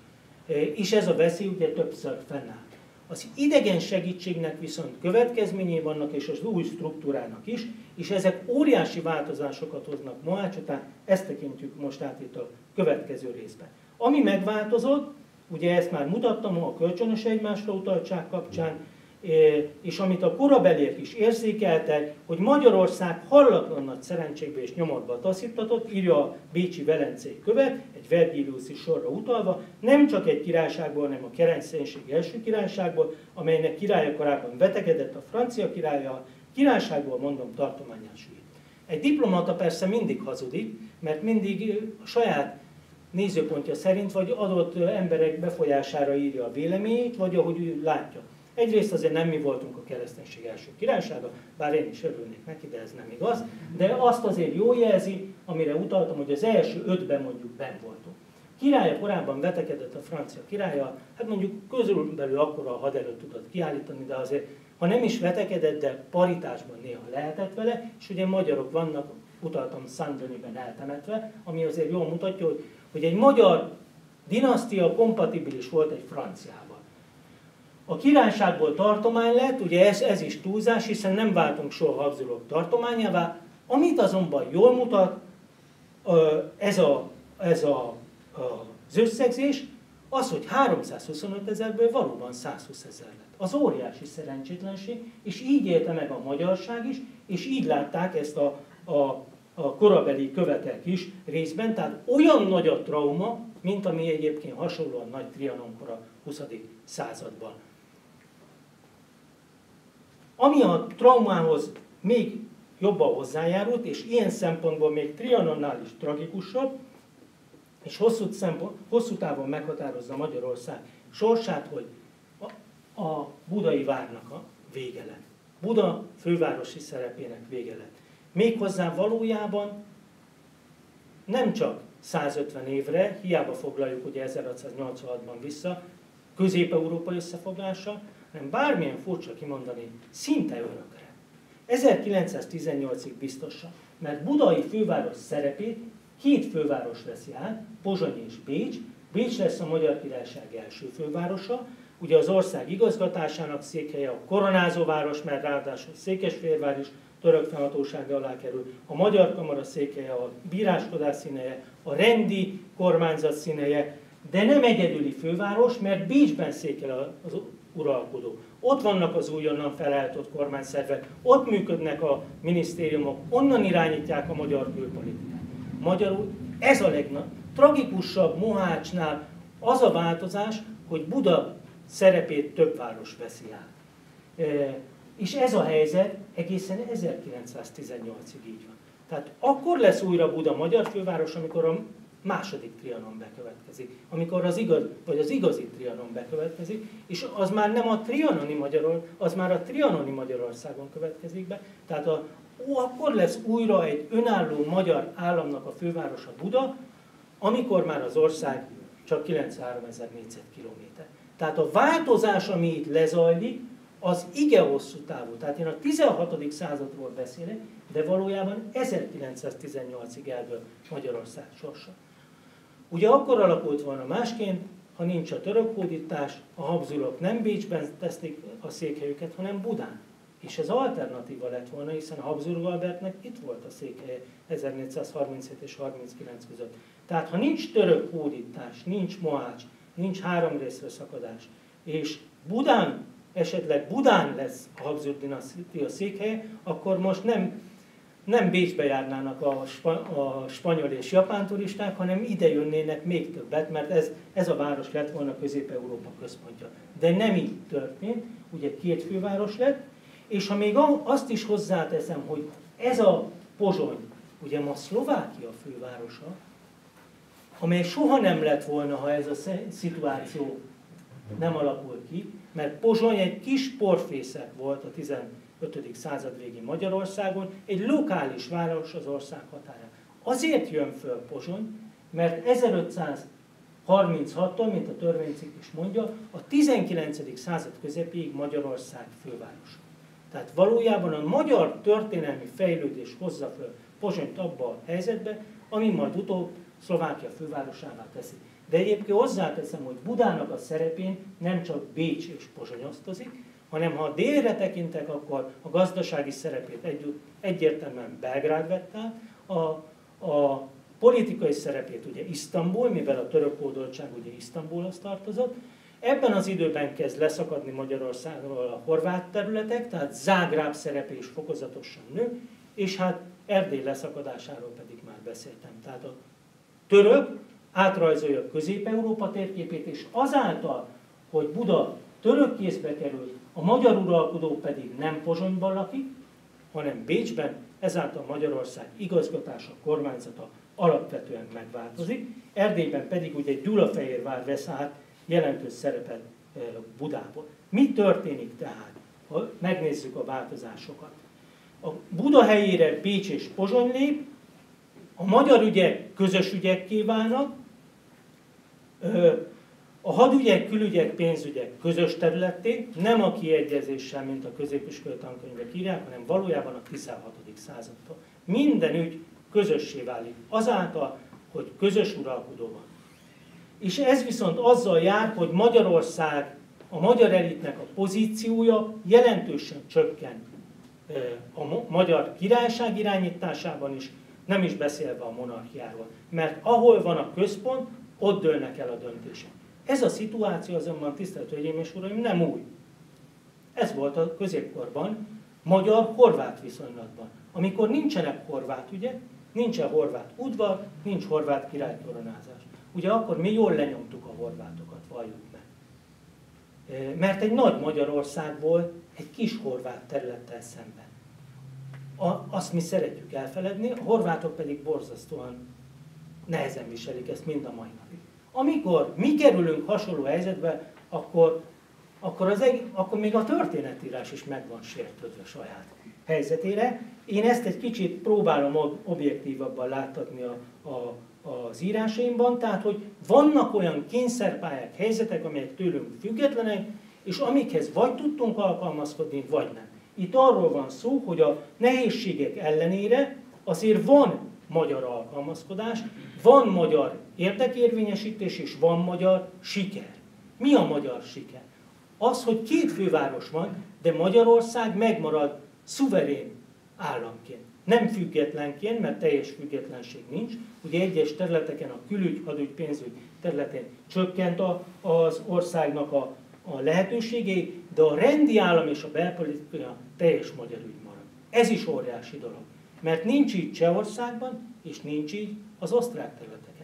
E, és ez a veszély ugye többször fennáll. Az idegen segítségnek viszont következményei vannak, és az új struktúrának is, és ezek óriási változásokat hoznak Mohács után, ezt tekintjük most át itt a következő részben. Ami megváltozott, ugye ezt már mutattam a kölcsönös egymásra utaltság kapcsán, és amit a korabeliek is érzékeltek, hogy Magyarország hallatlan nagy szerencsékbe és nyomorba taszítatott, írja a Bécsi Velencei követ, egy Vergiliuszi sorra utalva, nem csak egy királyságból, hanem a kereszténység első királyságból, amelynek királya korábban betegedett a francia királya, királyságból mondom tartományás Egy diplomata persze mindig hazudik, mert mindig a saját nézőpontja szerint, vagy adott emberek befolyására írja a véleményét, vagy ahogy ő látja. Egyrészt azért nem mi voltunk a kereszténység első királysága, bár én is örülnék neki, de ez nem igaz, de azt azért jó jelzi, amire utaltam, hogy az első ötben mondjuk ben voltunk. Királya korábban vetekedett a francia királya, hát mondjuk közülbelül akkor a haderőt tudott kiállítani, de azért, ha nem is vetekedett, de paritásban néha lehetett vele, és ugye magyarok vannak, utaltam Szandöniben eltemetve, ami azért jól mutatja, hogy, hogy egy magyar dinasztia kompatibilis volt egy franciával. A királyságból tartomány lett, ugye ez, ez is túlzás, hiszen nem váltunk soha Habsburgok tartományává, amit azonban jól mutat ez, a, ez a, az összegzés, az, hogy 325 ezerből valóban 120 ezer lett. Az óriási szerencsétlenség, és így élte meg a magyarság is, és így látták ezt a, a, a korabeli követek is részben, tehát olyan nagy a trauma, mint ami egyébként hasonlóan nagy Trianonkor a 20. században ami a traumához még jobban hozzájárult, és ilyen szempontból még Trianonnál is tragikusabb, és hosszú, szempont, hosszú távon meghatározza Magyarország sorsát, hogy a, a budai várnak a vége lett. Buda fővárosi szerepének vége lett. Méghozzá valójában nem csak 150 évre, hiába foglaljuk ugye 1686-ban vissza, közép-európai összefoglása, hanem bármilyen furcsa kimondani, szinte örökre. 1918-ig biztosan, mert budai főváros szerepét két főváros veszi át, Pozsony és Bécs. Bécs lesz a Magyar Királyság első fővárosa, ugye az ország igazgatásának székhelye a koronázó város, mert ráadásul Székesfehérvár is török fennhatósága alá kerül, a Magyar Kamara székhelye, a bíráskodás színeje, a rendi kormányzat színeje, de nem egyedüli főváros, mert Bécsben székel az uralkodó. Ott vannak az újonnan felállított kormányszervek, ott működnek a minisztériumok, onnan irányítják a magyar külpolitikát. Magyarul ez a legnagyobb, tragikusabb Mohácsnál az a változás, hogy Buda szerepét több város veszi át. E, és ez a helyzet egészen 1918-ig így van. Tehát akkor lesz újra Buda magyar főváros, amikor a második trianon bekövetkezik, amikor az igaz, vagy az igazi trianon bekövetkezik, és az már nem a trianoni Magyarország, az már a trianoni Magyarországon következik be, tehát a, ó, akkor lesz újra egy önálló magyar államnak a fővárosa Buda, amikor már az ország csak 93 ezer négyzetkilométer. Tehát a változás, ami itt lezajlik, az igen hosszú távú. Tehát én a 16. századról beszélek, de valójában 1918-ig eldől Magyarország sorsa. Ugye akkor alakult volna másként, ha nincs a török hódítás, a Habsburgok nem Bécsben teszték a székhelyüket, hanem Budán. És ez alternatíva lett volna, hiszen Habsburg Albertnek itt volt a székhelye 1437 és 39 között. Tehát ha nincs török hódítás, nincs Mohács, nincs három részre szakadás, és Budán, esetleg Budán lesz a Habsburg dinasztia székhelye, akkor most nem nem Bécsbe járnának a, spa, a spanyol és japán turisták, hanem ide jönnének még többet, mert ez, ez a város lett volna Közép-Európa központja. De nem így történt, ugye két főváros lett, és ha még azt is hozzáteszem, hogy ez a Pozsony, ugye ma Szlovákia fővárosa, amely soha nem lett volna, ha ez a szituáció nem alakul ki, mert Pozsony egy kis porfészek volt a 15. század végi Magyarországon, egy lokális város az ország határán. Azért jön föl Pozsony, mert 1536-tól, mint a törvénycikk is mondja, a 19. század közepéig Magyarország fővárosa. Tehát valójában a magyar történelmi fejlődés hozza föl Pozsonyt abba a helyzetbe, ami majd utóbb Szlovákia fővárosává teszi. De egyébként hozzáteszem, hogy Budának a szerepén nem csak Bécs és Pozsony osztozik, hanem ha délre tekintek, akkor a gazdasági szerepét együtt, egyértelműen Belgrád vett át, a, a politikai szerepét ugye Isztambul, mivel a török hódoltság ugye Isztambulhoz tartozott, Ebben az időben kezd leszakadni Magyarországról a horvát területek, tehát Zágráb szerepe is fokozatosan nő, és hát Erdély leszakadásáról pedig már beszéltem. Tehát a török átrajzolja Közép-Európa térképét, és azáltal, hogy Buda török kézbe került, a magyar uralkodó pedig nem Pozsonyban lakik, hanem Bécsben, ezáltal Magyarország igazgatása, kormányzata alapvetően megváltozik. Erdélyben pedig ugye Gyulafehérvár vesz át jelentős szerepet Budából. Mi történik tehát, ha megnézzük a változásokat? A Buda helyére Pécs és Pozsony lép, a magyar ügyek közös ügyekké válnak, a hadügyek, külügyek, pénzügyek közös területté, nem a kiegyezéssel, mint a középiskolai tankönyvek írják, hanem valójában a 16. századtól. Minden ügy közössé válik azáltal, hogy közös uralkodó van. És ez viszont azzal jár, hogy Magyarország, a magyar elitnek a pozíciója jelentősen csökken a magyar királyság irányításában is, nem is beszélve a monarchiáról. Mert ahol van a központ, ott dőlnek el a döntések. Ez a szituáció azonban, tisztelt Hölgyeim és Uraim, nem új. Ez volt a középkorban, magyar-horvát viszonylatban. Amikor nincsenek horvát ügyek, nincsen horvát udvar, nincs horvát királykoronázás. Ugye akkor mi jól lenyomtuk a horvátokat, valljuk meg. Mert egy nagy Magyarország volt egy kis horvát területtel szemben. A, azt mi szeretjük elfeledni, a horvátok pedig borzasztóan nehezen viselik ezt mind a mai napig. Amikor mi kerülünk hasonló helyzetbe, akkor, akkor, az egy, akkor még a történetírás is meg van sértődve saját helyzetére. Én ezt egy kicsit próbálom objektívabban láttatni a, a, az írásaimban, tehát hogy vannak olyan kényszerpályák, helyzetek, amelyek tőlünk függetlenek, és amikhez vagy tudtunk alkalmazkodni, vagy nem. Itt arról van szó, hogy a nehézségek ellenére azért van magyar alkalmazkodás, van magyar érdekérvényesítés, és van magyar siker. Mi a magyar siker? Az, hogy két főváros van, de Magyarország megmarad szuverén államként. Nem függetlenként, mert teljes függetlenség nincs. Ugye egyes területeken a külügy, hadügy, pénzügy területén csökkent a, az országnak a, a lehetőségei, de a rendi állam és a belpolitika teljes magyar ügy marad. Ez is óriási dolog. Mert nincs így Csehországban, és nincs így az osztrák területeken.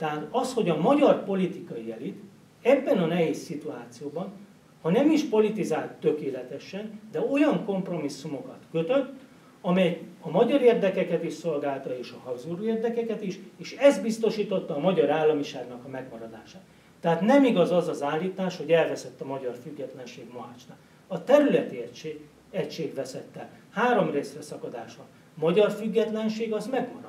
Tehát az, hogy a magyar politikai elit ebben a nehéz szituációban, ha nem is politizált tökéletesen, de olyan kompromisszumokat kötött, amely a magyar érdekeket is szolgálta, és a Habsburg érdekeket is, és ez biztosította a magyar államiságnak a megmaradását. Tehát nem igaz az az állítás, hogy elveszett a magyar függetlenség Mohácsnál. A területi egység, egység veszett el. Három részre szakadás van. Magyar függetlenség az megmarad.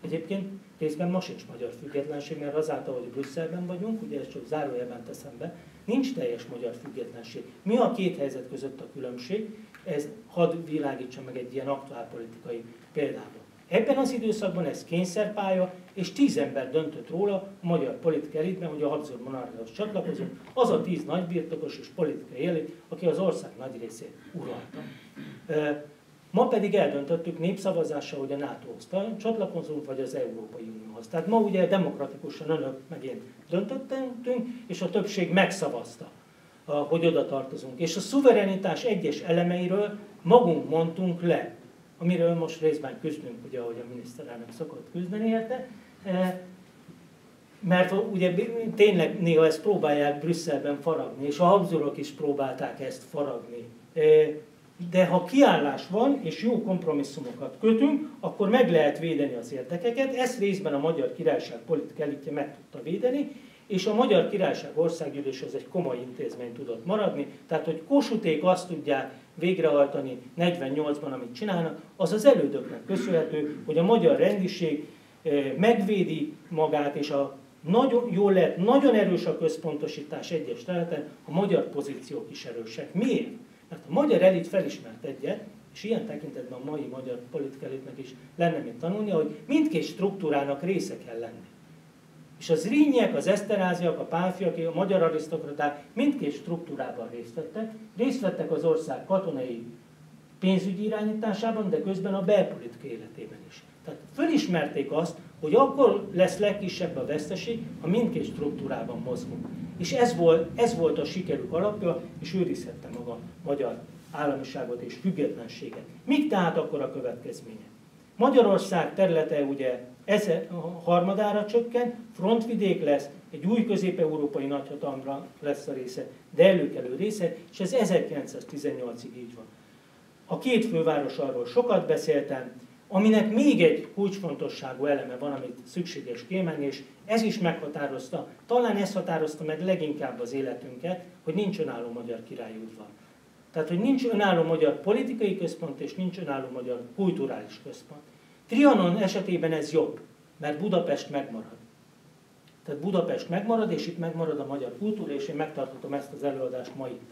Egyébként részben ma sincs magyar függetlenség, mert azáltal, hogy Brüsszelben vagyunk, ugye ezt csak zárójelben teszem be, nincs teljes magyar függetlenség. Mi a két helyzet között a különbség? Ez hadd világítsa meg egy ilyen aktuálpolitikai példával. Ebben az időszakban ez kényszerpálya, és tíz ember döntött róla a magyar politikai elitben, hogy a Habsburg monarchiához csatlakozunk, az a tíz nagybirtokos és politikai elit, aki az ország nagy részét uralta. Ma pedig eldöntöttük népszavazással, hogy a NATO-hoz csatlakozunk, vagy az Európai Unióhoz. Tehát ma ugye demokratikusan önök meg én döntöttünk, és a többség megszavazta, hogy oda tartozunk. És a szuverenitás egyes elemeiről magunk mondtunk le, amiről most részben küzdünk, ugye, ahogy a miniszterelnök szokott küzdeni érte, e, mert ugye tényleg néha ezt próbálják Brüsszelben faragni, és a Habsburgok is próbálták ezt faragni. De ha kiállás van, és jó kompromisszumokat kötünk, akkor meg lehet védeni az érdekeket. Ezt részben a Magyar Királyság politika elitje meg tudta védeni, és a Magyar Királyság országgyűlés az egy komoly intézmény tudott maradni, tehát hogy Kossuték azt tudják végrehajtani 48-ban, amit csinálnak, az az elődöknek köszönhető, hogy a magyar rendiség eh, megvédi magát, és a nagyon jól lehet, nagyon erős a központosítás egyes területen, a magyar pozíciók is erősek. Miért? Mert a magyar elit felismert egyet, és ilyen tekintetben a mai magyar elitnek is lenne mit tanulnia, hogy mindkét struktúrának része kell lenni. És az rínyek, az eszteráziak, a pálfiak, a magyar arisztokraták mindkét struktúrában részt vettek. Részt vettek az ország katonai pénzügyi irányításában, de közben a belpolitikai életében is. Tehát fölismerték azt, hogy akkor lesz legkisebb a veszteség, ha mindkét struktúrában mozgunk. És ez volt, ez volt a sikerük alapja, és őrizhette maga magyar államiságot és függetlenséget. Mik tehát akkor a következménye? Magyarország területe ugye ez harmadára csökken, frontvidék lesz, egy új közép-európai nagyhatalomra lesz a része, de előkelő része, és ez 1918-ig így van. A két főváros arról sokat beszéltem, aminek még egy kulcsfontosságú eleme van, amit szükséges kiemelni, és ez is meghatározta, talán ez határozta meg leginkább az életünket, hogy nincs önálló magyar királyi udvar. Tehát, hogy nincs önálló magyar politikai központ, és nincs önálló magyar kulturális központ. Trianon esetében ez jobb, mert Budapest megmarad. Tehát Budapest megmarad, és itt megmarad a magyar kultúra, és én megtarthatom ezt az előadást ma itt.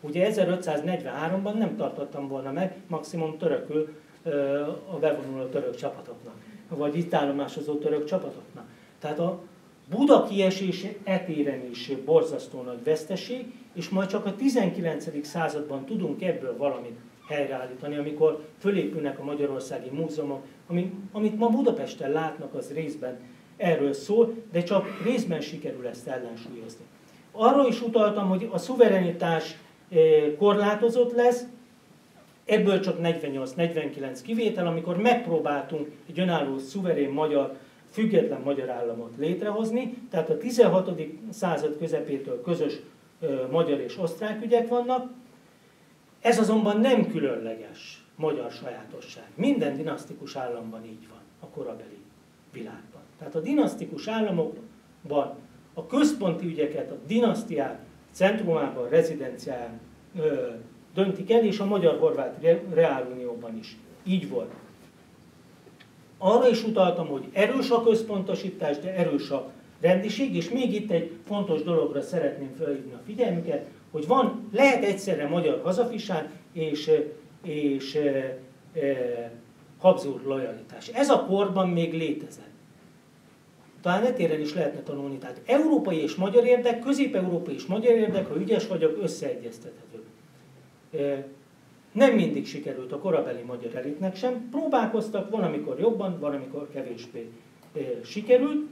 Ugye 1543-ban nem tartottam volna meg, maximum törökül a bevonuló török csapatoknak, vagy itt állomásozó török csapatoknak. Tehát a Buda kiesés etéren is borzasztó nagy veszteség, és majd csak a 19. században tudunk ebből valamit helyreállítani, amikor fölépülnek a magyarországi múzeumok, amit, amit ma Budapesten látnak, az részben erről szól, de csak részben sikerül ezt ellensúlyozni. Arról is utaltam, hogy a szuverenitás korlátozott lesz, Ebből csak 48-49 kivétel, amikor megpróbáltunk egy önálló, szuverén magyar, független magyar államot létrehozni, tehát a 16. század közepétől közös ö, magyar és osztrák ügyek vannak. Ez azonban nem különleges magyar sajátosság. Minden dinasztikus államban így van a korabeli világban. Tehát a dinasztikus államokban a központi ügyeket, a dinasztiák centrumában, rezidencián döntik el, és a Magyar-Horvát Reálunióban is. Így volt. Arra is utaltam, hogy erős a központosítás, de erős a rendiség, és még itt egy fontos dologra szeretném felhívni a figyelmüket, hogy van, lehet egyszerre magyar hazafisán és, és e, e, Habsburg lojalitás. Ez a korban még létezett. Talán etéren is lehetne tanulni. Tehát európai és magyar érdek, közép-európai és magyar érdek, ha ügyes vagyok, összeegyeztethető. Nem mindig sikerült a korabeli magyar elitnek sem, próbálkoztak, van amikor jobban, van amikor kevésbé sikerült,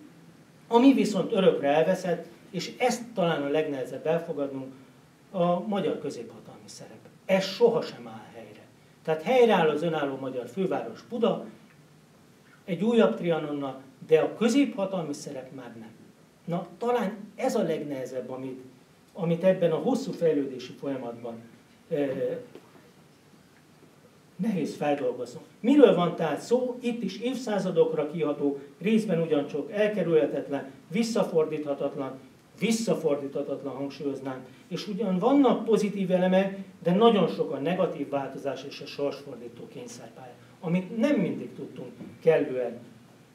ami viszont örökre elveszett, és ezt talán a legnehezebb elfogadnunk, a magyar középhatalmi szerep. Ez sohasem áll helyre. Tehát helyreáll az önálló magyar főváros Buda, egy újabb trianonnal, de a középhatalmi szerep már nem. Na, talán ez a legnehezebb, amit, amit ebben a hosszú fejlődési folyamatban nehéz feldolgozni. Miről van tehát szó? Itt is évszázadokra kiható, részben ugyancsak elkerülhetetlen, visszafordíthatatlan, visszafordíthatatlan hangsúlyoznánk. És ugyan vannak pozitív elemek, de nagyon sok a negatív változás és a sorsfordító kényszerpálya, amit nem mindig tudtunk kellően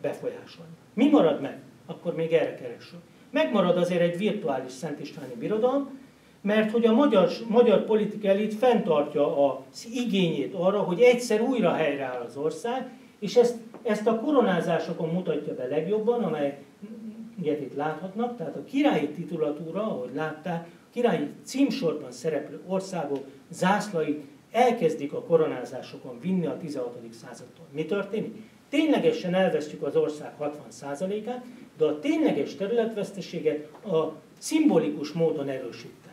befolyásolni. Mi marad meg? Akkor még erre keresünk. Megmarad azért egy virtuális Szent Istváni birodalom, mert hogy a magyar, magyar politika elit fenntartja az igényét arra, hogy egyszer újra helyreáll az ország, és ezt, ezt a koronázásokon mutatja be legjobban, amely itt láthatnak, tehát a királyi titulatúra, ahogy látták, a királyi címsorban szereplő országok zászlai elkezdik a koronázásokon vinni a 16. századtól. Mi történik? Ténylegesen elvesztjük az ország 60%-át, de a tényleges területveszteséget a szimbolikus módon erősít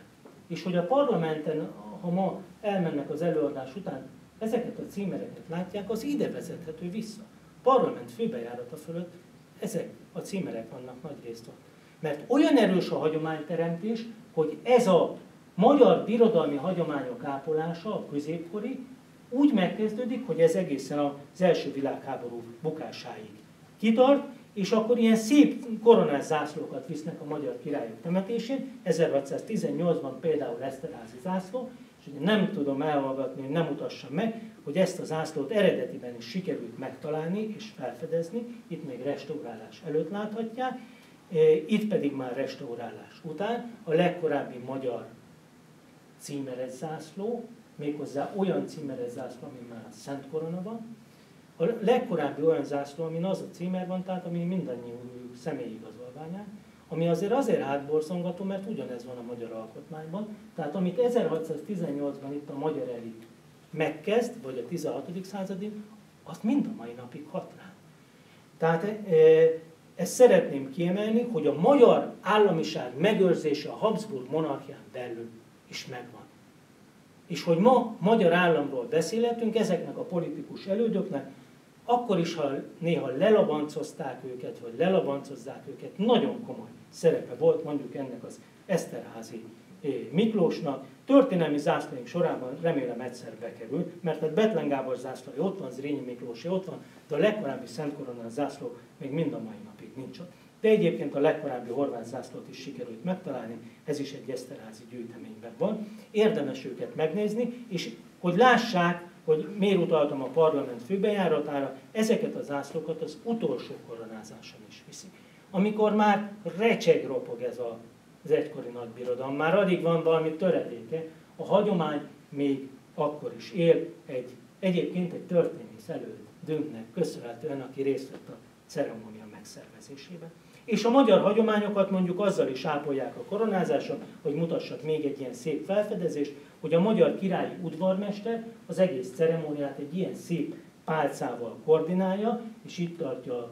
és hogy a parlamenten, ha ma elmennek az előadás után, ezeket a címereket látják, az ide vezethető vissza. A parlament főbejárata fölött ezek a címerek vannak nagy részt ott. Mert olyan erős a hagyományteremtés, hogy ez a magyar birodalmi hagyományok ápolása, a középkori, úgy megkezdődik, hogy ez egészen az első világháború bukásáig kitart, és akkor ilyen szép koronás zászlókat visznek a magyar királyok temetésén. 1618-ban például Eszterházi zászló, és ugye nem tudom elhallgatni, hogy nem utassam meg, hogy ezt a zászlót eredetiben is sikerült megtalálni és felfedezni, itt még restaurálás előtt láthatják, e, itt pedig már restaurálás után a legkorábbi magyar címeres zászló, méghozzá olyan címeres zászló, ami már Szent Korona van, a legkorábbi olyan zászló, amin az a címer van, tehát ami mindannyiunk személyi igazolványán, ami azért azért hátborzongató, mert ugyanez van a magyar alkotmányban. Tehát amit 1618-ban itt a magyar elit megkezd, vagy a 16. századig, azt mind a mai napig hat rá. Tehát e, ezt szeretném kiemelni, hogy a magyar államiság megőrzése a Habsburg monarchián belül is megvan. És hogy ma magyar államról beszélhetünk, ezeknek a politikus elődöknek akkor is, ha néha lelabancozták őket, vagy lelabancozzák őket, nagyon komoly szerepe volt mondjuk ennek az Eszterházi eh, Miklósnak. Történelmi zászlóink sorában remélem egyszer bekerül, mert a Betlen Gábor zászlója ott van, Zrínyi Miklós ott van, de a legkorábbi Szent Koronán zászló még mind a mai napig nincs ott. De egyébként a legkorábbi horvát zászlót is sikerült megtalálni, ez is egy Eszterházi gyűjteményben van. Érdemes őket megnézni, és hogy lássák, hogy miért utaltam a parlament főbejáratára, ezeket a zászlókat az utolsó koronázáson is viszik. Amikor már recseg ropog ez a, az egykori nagybirodalom, már addig van valami töredéke, a hagyomány még akkor is él, egy, egyébként egy történész elődünknek köszönhetően, aki részt vett a ceremónia megszervezésében. És a magyar hagyományokat mondjuk azzal is ápolják a koronázáson, hogy mutassak még egy ilyen szép felfedezést, hogy a magyar királyi udvarmester az egész ceremóniát egy ilyen szép pálcával koordinálja, és itt tartja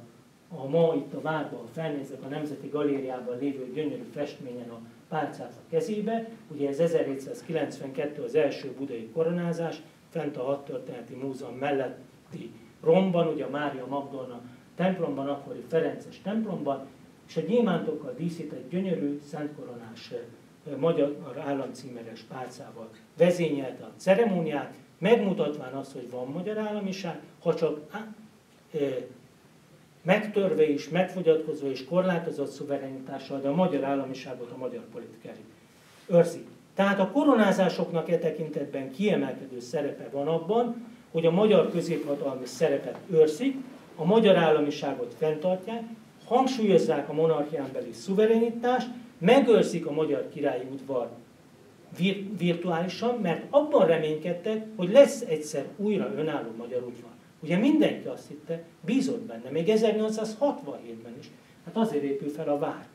a ma itt a várban, felnézek a Nemzeti Galériában lévő gyönyörű festményen a pálcát a kezébe. Ugye ez 1792 az első budai koronázás, fent a Hadtörténeti Múzeum melletti romban, ugye a Mária Magdolna templomban, akkori Ferences templomban, és a gyémántokkal díszített gyönyörű szentkoronás magyar államcímeres pálcával vezényelte a ceremóniát, megmutatván azt, hogy van magyar államiság, ha csak á, e, megtörve is, megfogyatkozva és korlátozott szuverenitással, de a magyar államiságot a magyar politikai őrzi. Tehát a koronázásoknak e tekintetben kiemelkedő szerepe van abban, hogy a magyar középhatalmi szerepet őrzik, a magyar államiságot fenntartják, hangsúlyozzák a monarchián belüli szuverenitást, megőrzik a magyar királyi udvar vir- virtuálisan, mert abban reménykedtek, hogy lesz egyszer újra önálló magyar udvar. Ugye mindenki azt hitte, bízott benne, még 1867-ben is. Hát azért épül fel a vár.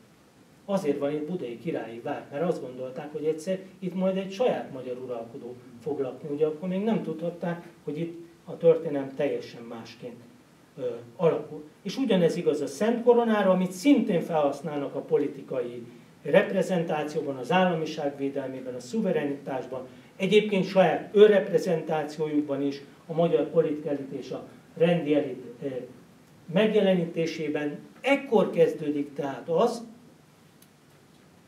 Azért van itt budai királyi vár, mert azt gondolták, hogy egyszer itt majd egy saját magyar uralkodó fog lakni. Ugye akkor még nem tudhatták, hogy itt a történelem teljesen másként ö, alakul. És ugyanez igaz a Szent Koronára, amit szintén felhasználnak a politikai reprezentációban, az államiság védelmében, a szuverenitásban, egyébként saját önreprezentációjukban is, a magyar politikai és a rendi elit eh, megjelenítésében. Ekkor kezdődik tehát az,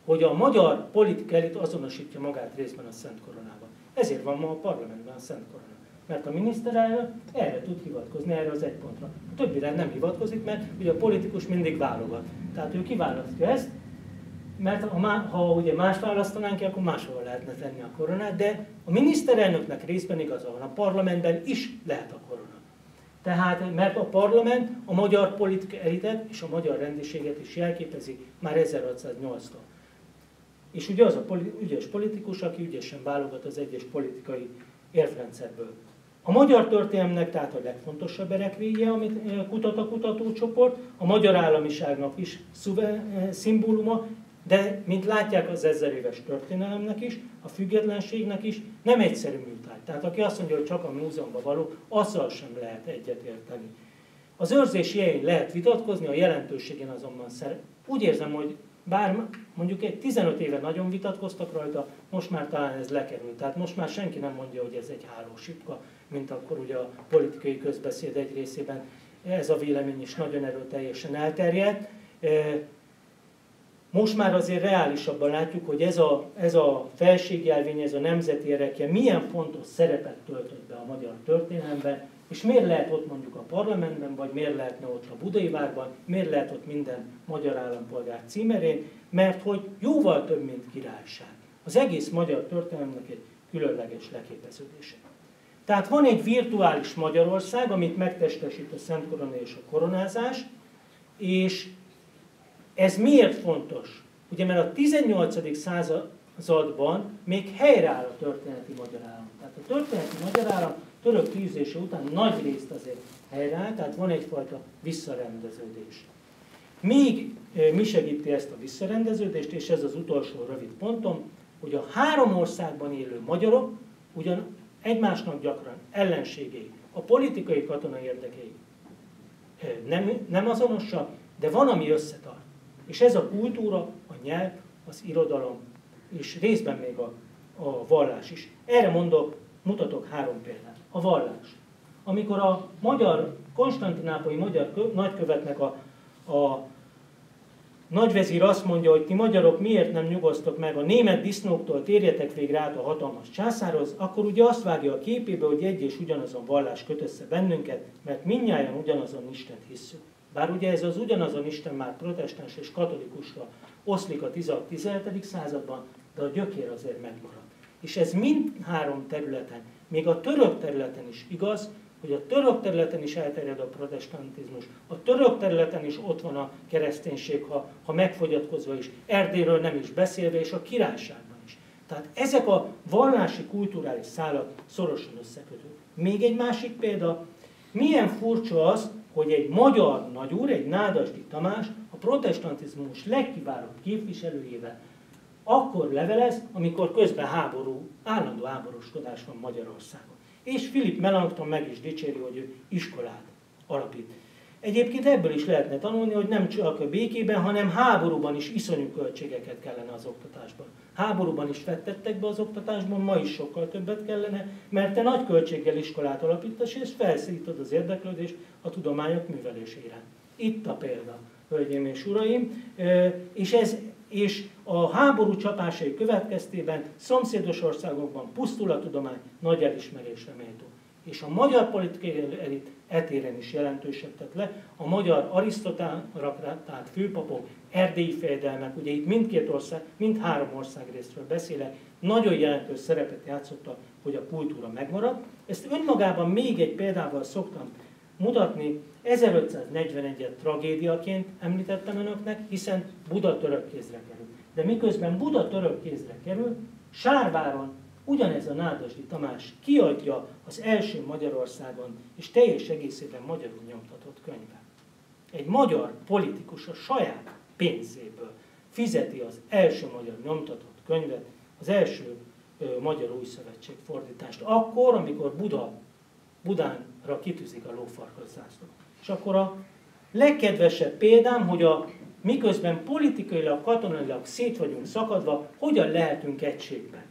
hogy a magyar politikai elit azonosítja magát részben a Szent Koronában. Ezért van ma a parlamentben a Szent Korona. Mert a miniszterelnök erre tud hivatkozni, erre az egy pontra. A többire nem hivatkozik, mert ugye a politikus mindig válogat. Tehát ő kiválasztja ezt, mert ha, ha ugye más választanánk ki, akkor máshol lehetne tenni a koronát, de a miniszterelnöknek részben igaza van, a parlamentben is lehet a korona. Tehát, mert a parlament a magyar politika elitet és a magyar rendiséget is jelképezi már 1608-tól. És ugye az a politi- ügyes politikus, aki ügyesen válogat az egyes politikai érvrendszerből. A magyar történelmnek tehát a legfontosabb erekvéje, amit eh, kutat a kutatócsoport, a magyar államiságnak is szuver, eh, szimbóluma, de, mint látják az ezer éves történelemnek is, a függetlenségnek is nem egyszerű műtárgy. Tehát aki azt mondja, hogy csak a múzeumban való, azzal sem lehet egyetérteni. Az őrzés jelén lehet vitatkozni, a jelentőségén azonban szer. Úgy érzem, hogy bár mondjuk egy 15 éve nagyon vitatkoztak rajta, most már talán ez lekerült. Tehát most már senki nem mondja, hogy ez egy hálósipka, mint akkor ugye a politikai közbeszéd egy részében ez a vélemény is nagyon erőteljesen elterjedt. Most már azért reálisabban látjuk, hogy ez a, ez a felségjelvény, ez a nemzeti erekje milyen fontos szerepet töltött be a magyar történelemben, És miért lehet ott mondjuk a parlamentben, vagy miért lehetne ott a Budai Várban, miért lehet ott minden magyar állampolgár címerén, mert hogy jóval több, mint királyság. Az egész magyar történelemnek egy különleges leképeződése. Tehát van egy virtuális Magyarország, amit megtestesít a Szent Korona és a koronázás, és ez miért fontos? Ugye mert a 18. században még helyreáll a történeti magyar állam. Tehát a történeti magyar állam török tűzése után nagy részt azért helyreáll, tehát van egyfajta visszarendeződés. Még mi segíti ezt a visszarendeződést, és ez az utolsó rövid pontom, hogy a három országban élő magyarok ugyan egymásnak gyakran ellenségei, a politikai katona érdekei nem, nem azonosak, de van, ami összetart. És ez a kultúra, a nyelv, az irodalom, és részben még a, a vallás is. Erre mondok, mutatok három példát. A vallás. Amikor a magyar, konstantinápolyi magyar nagykövetnek a, a nagyvezír azt mondja, hogy ti magyarok miért nem nyugosztok meg a német disznóktól, térjetek végre át a hatalmas császárhoz, akkor ugye azt vágja a képébe, hogy egy és ugyanazon vallás köt össze bennünket, mert minnyáján ugyanazon Isten hiszünk. Bár ugye ez az ugyanazon Isten már protestáns és katolikusra oszlik a 17. században, de a gyökér azért megmarad. És ez mind három területen, még a török területen is igaz, hogy a török területen is elterjed a protestantizmus, a török területen is ott van a kereszténység, ha, ha megfogyatkozva is, Erdélyről nem is beszélve, és a királyságban is. Tehát ezek a vallási, kulturális szálak szorosan összekötők. Még egy másik példa, milyen furcsa az, hogy egy magyar nagyúr, egy Nádasdi Tamás a protestantizmus legkiválóbb képviselőjével akkor levelez, amikor közben háború, állandó háborúskodás van Magyarországon. És Philip Melanchthon meg is dicséri, hogy ő iskolát alapít. Egyébként ebből is lehetne tanulni, hogy nem csak a békében, hanem háborúban is iszonyú költségeket kellene az oktatásban. Háborúban is fettettek be az oktatásban, ma is sokkal többet kellene, mert te nagy költséggel iskolát alapítasz, és felszítod az érdeklődést a tudományok művelésére. Itt a példa, hölgyeim és uraim, és ez és a háború csapásai következtében szomszédos országokban pusztul a tudomány, nagy elismerésre méltó. És a magyar politikai elit etéren is jelentősebb tett le. A magyar arisztotát főpapok, erdélyi fejedelmek, ugye itt mindkét ország, mind három ország részről beszélek, nagyon jelentős szerepet játszottak, hogy a kultúra megmarad. Ezt önmagában még egy példával szoktam mutatni. 1541-et tragédiaként említettem önöknek, hiszen Buda török kézre kerül. De miközben Buda török kézre kerül, Sárváron ugyanez a Nádasdi Tamás kiadja az első Magyarországon és teljes egészében magyarul nyomtatott könyve. Egy magyar politikus a saját pénzéből fizeti az első magyar nyomtatott könyvet, az első ö, Magyar Új Szövetség fordítást. Akkor, amikor Buda, Budánra kitűzik a lófarkas. És akkor a legkedvesebb példám, hogy a miközben politikailag, katonailag szét vagyunk szakadva, hogyan lehetünk egységben.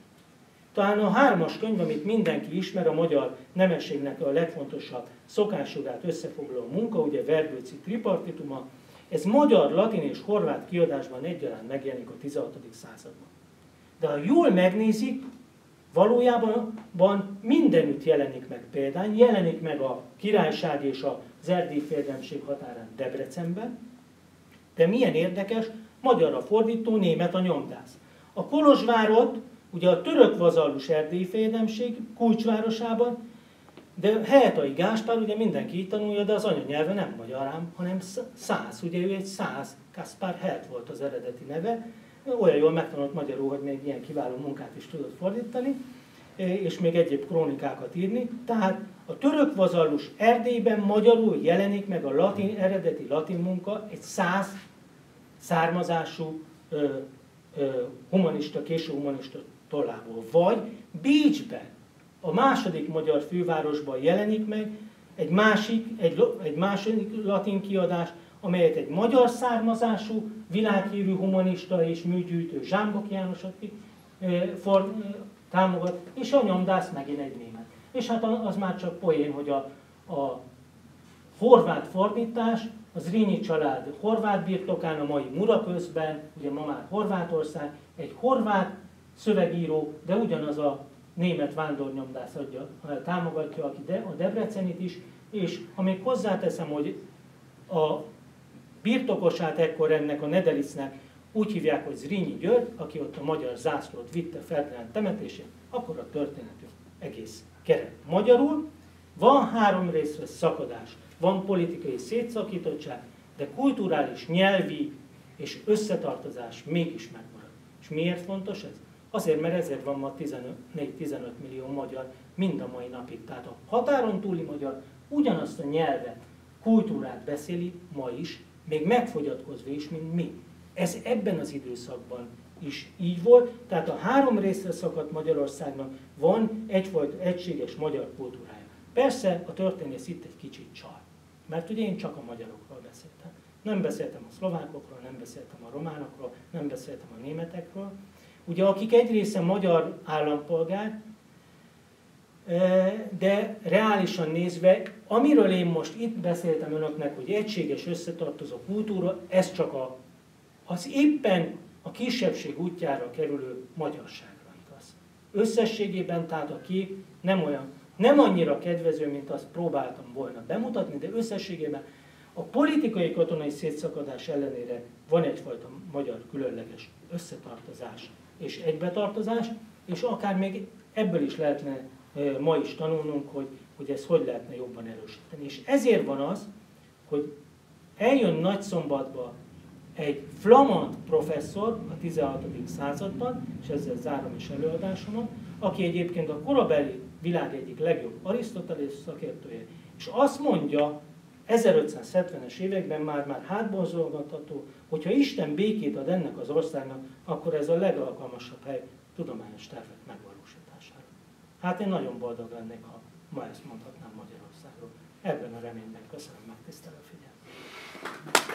Talán a hármas könyv, amit mindenki ismer, a magyar nemességnek a legfontosabb szokásjogát összefoglaló munka, ugye Verbőci tripartituma, ez magyar, latin és horvát kiadásban egyaránt megjelenik a 16. században. De ha jól megnézik, valójában mindenütt jelenik meg példány, jelenik meg a királyság és az erdélyi férdemség határán Debrecenben, de milyen érdekes, magyarra fordító német a nyomdász. A Kolozsvárot ugye a török vazallus erdélyi férdemség kulcsvárosában, de Helyetai Gáspár, ugye mindenki így tanulja, de az anyanyelve nem magyar ám, hanem száz, ugye ő egy száz, Kaspár Helt volt az eredeti neve, olyan jól megtanult magyarul, hogy még ilyen kiváló munkát is tudott fordítani, és még egyéb krónikákat írni. Tehát a török vazallus Erdélyben magyarul jelenik meg a latin, eredeti latin munka egy száz származású ö, ö, humanista, késő humanista tollából. Vagy Bécsben, a második magyar fővárosban jelenik meg egy másik, egy, egy második latin kiadás, amelyet egy magyar származású, világhírű humanista és műgyűjtő Zsámbok János aki, for, támogat, és a nyomdász megint egy német. És hát az már csak poén, hogy a, a horvát fordítás, az Rényi család horvát birtokán, a mai Muraközben, ugye ma már Horvátország, egy horvát szövegíró, de ugyanaz a német vándornyomdász adja, támogatja, aki de, a Debrecenit is, és amíg hozzáteszem, hogy a birtokosát ekkor ennek a Nedelicnek úgy hívják, hogy Zrínyi György, aki ott a magyar zászlót vitte Ferdinand temetésén, akkor a történetünk egész keret. Magyarul van három részre szakadás, van politikai szétszakítottság, de kulturális, nyelvi és összetartozás mégis megmarad. És miért fontos ez? Azért, mert ezért van ma 14-15 millió magyar mind a mai napig. Tehát a határon túli magyar ugyanazt a nyelvet, kultúrát beszéli ma is, még megfogyatkozva is, mint mi. Ez ebben az időszakban is így volt, tehát a három részre szakadt Magyarországnak van egyfajta egységes magyar kultúrája. Persze a történész itt egy kicsit csal, mert ugye én csak a magyarokról beszéltem. Nem beszéltem a szlovákokról, nem beszéltem a románokról, nem beszéltem a németekről. Ugye akik egy része magyar állampolgár, de reálisan nézve, amiről én most itt beszéltem önöknek, hogy egységes összetartozó kultúra, ez csak a, az éppen a kisebbség útjára kerülő magyarságra igaz. Összességében tehát a kép nem olyan, nem annyira kedvező, mint azt próbáltam volna bemutatni, de összességében a politikai katonai szétszakadás ellenére van egyfajta magyar különleges összetartozás és egybetartozás, és akár még ebből is lehetne ma is tanulnunk, hogy, hogy ezt hogy lehetne jobban erősíteni. És ezért van az, hogy eljön Nagyszombatba egy flamand professzor a 16. században, és ezzel zárom is előadásomat, aki egyébként a korabeli világ egyik legjobb arisztotelész szakértője, és azt mondja, 1570-es években már, már hátborzolgatható, hogyha Isten békét ad ennek az országnak, akkor ez a legalkalmasabb hely tudományos tervek megvalósítására. Hát én nagyon boldog lennék, ha ma ezt mondhatnám Magyarországról. Ebben a reményben köszönöm megtisztelő figyelmet.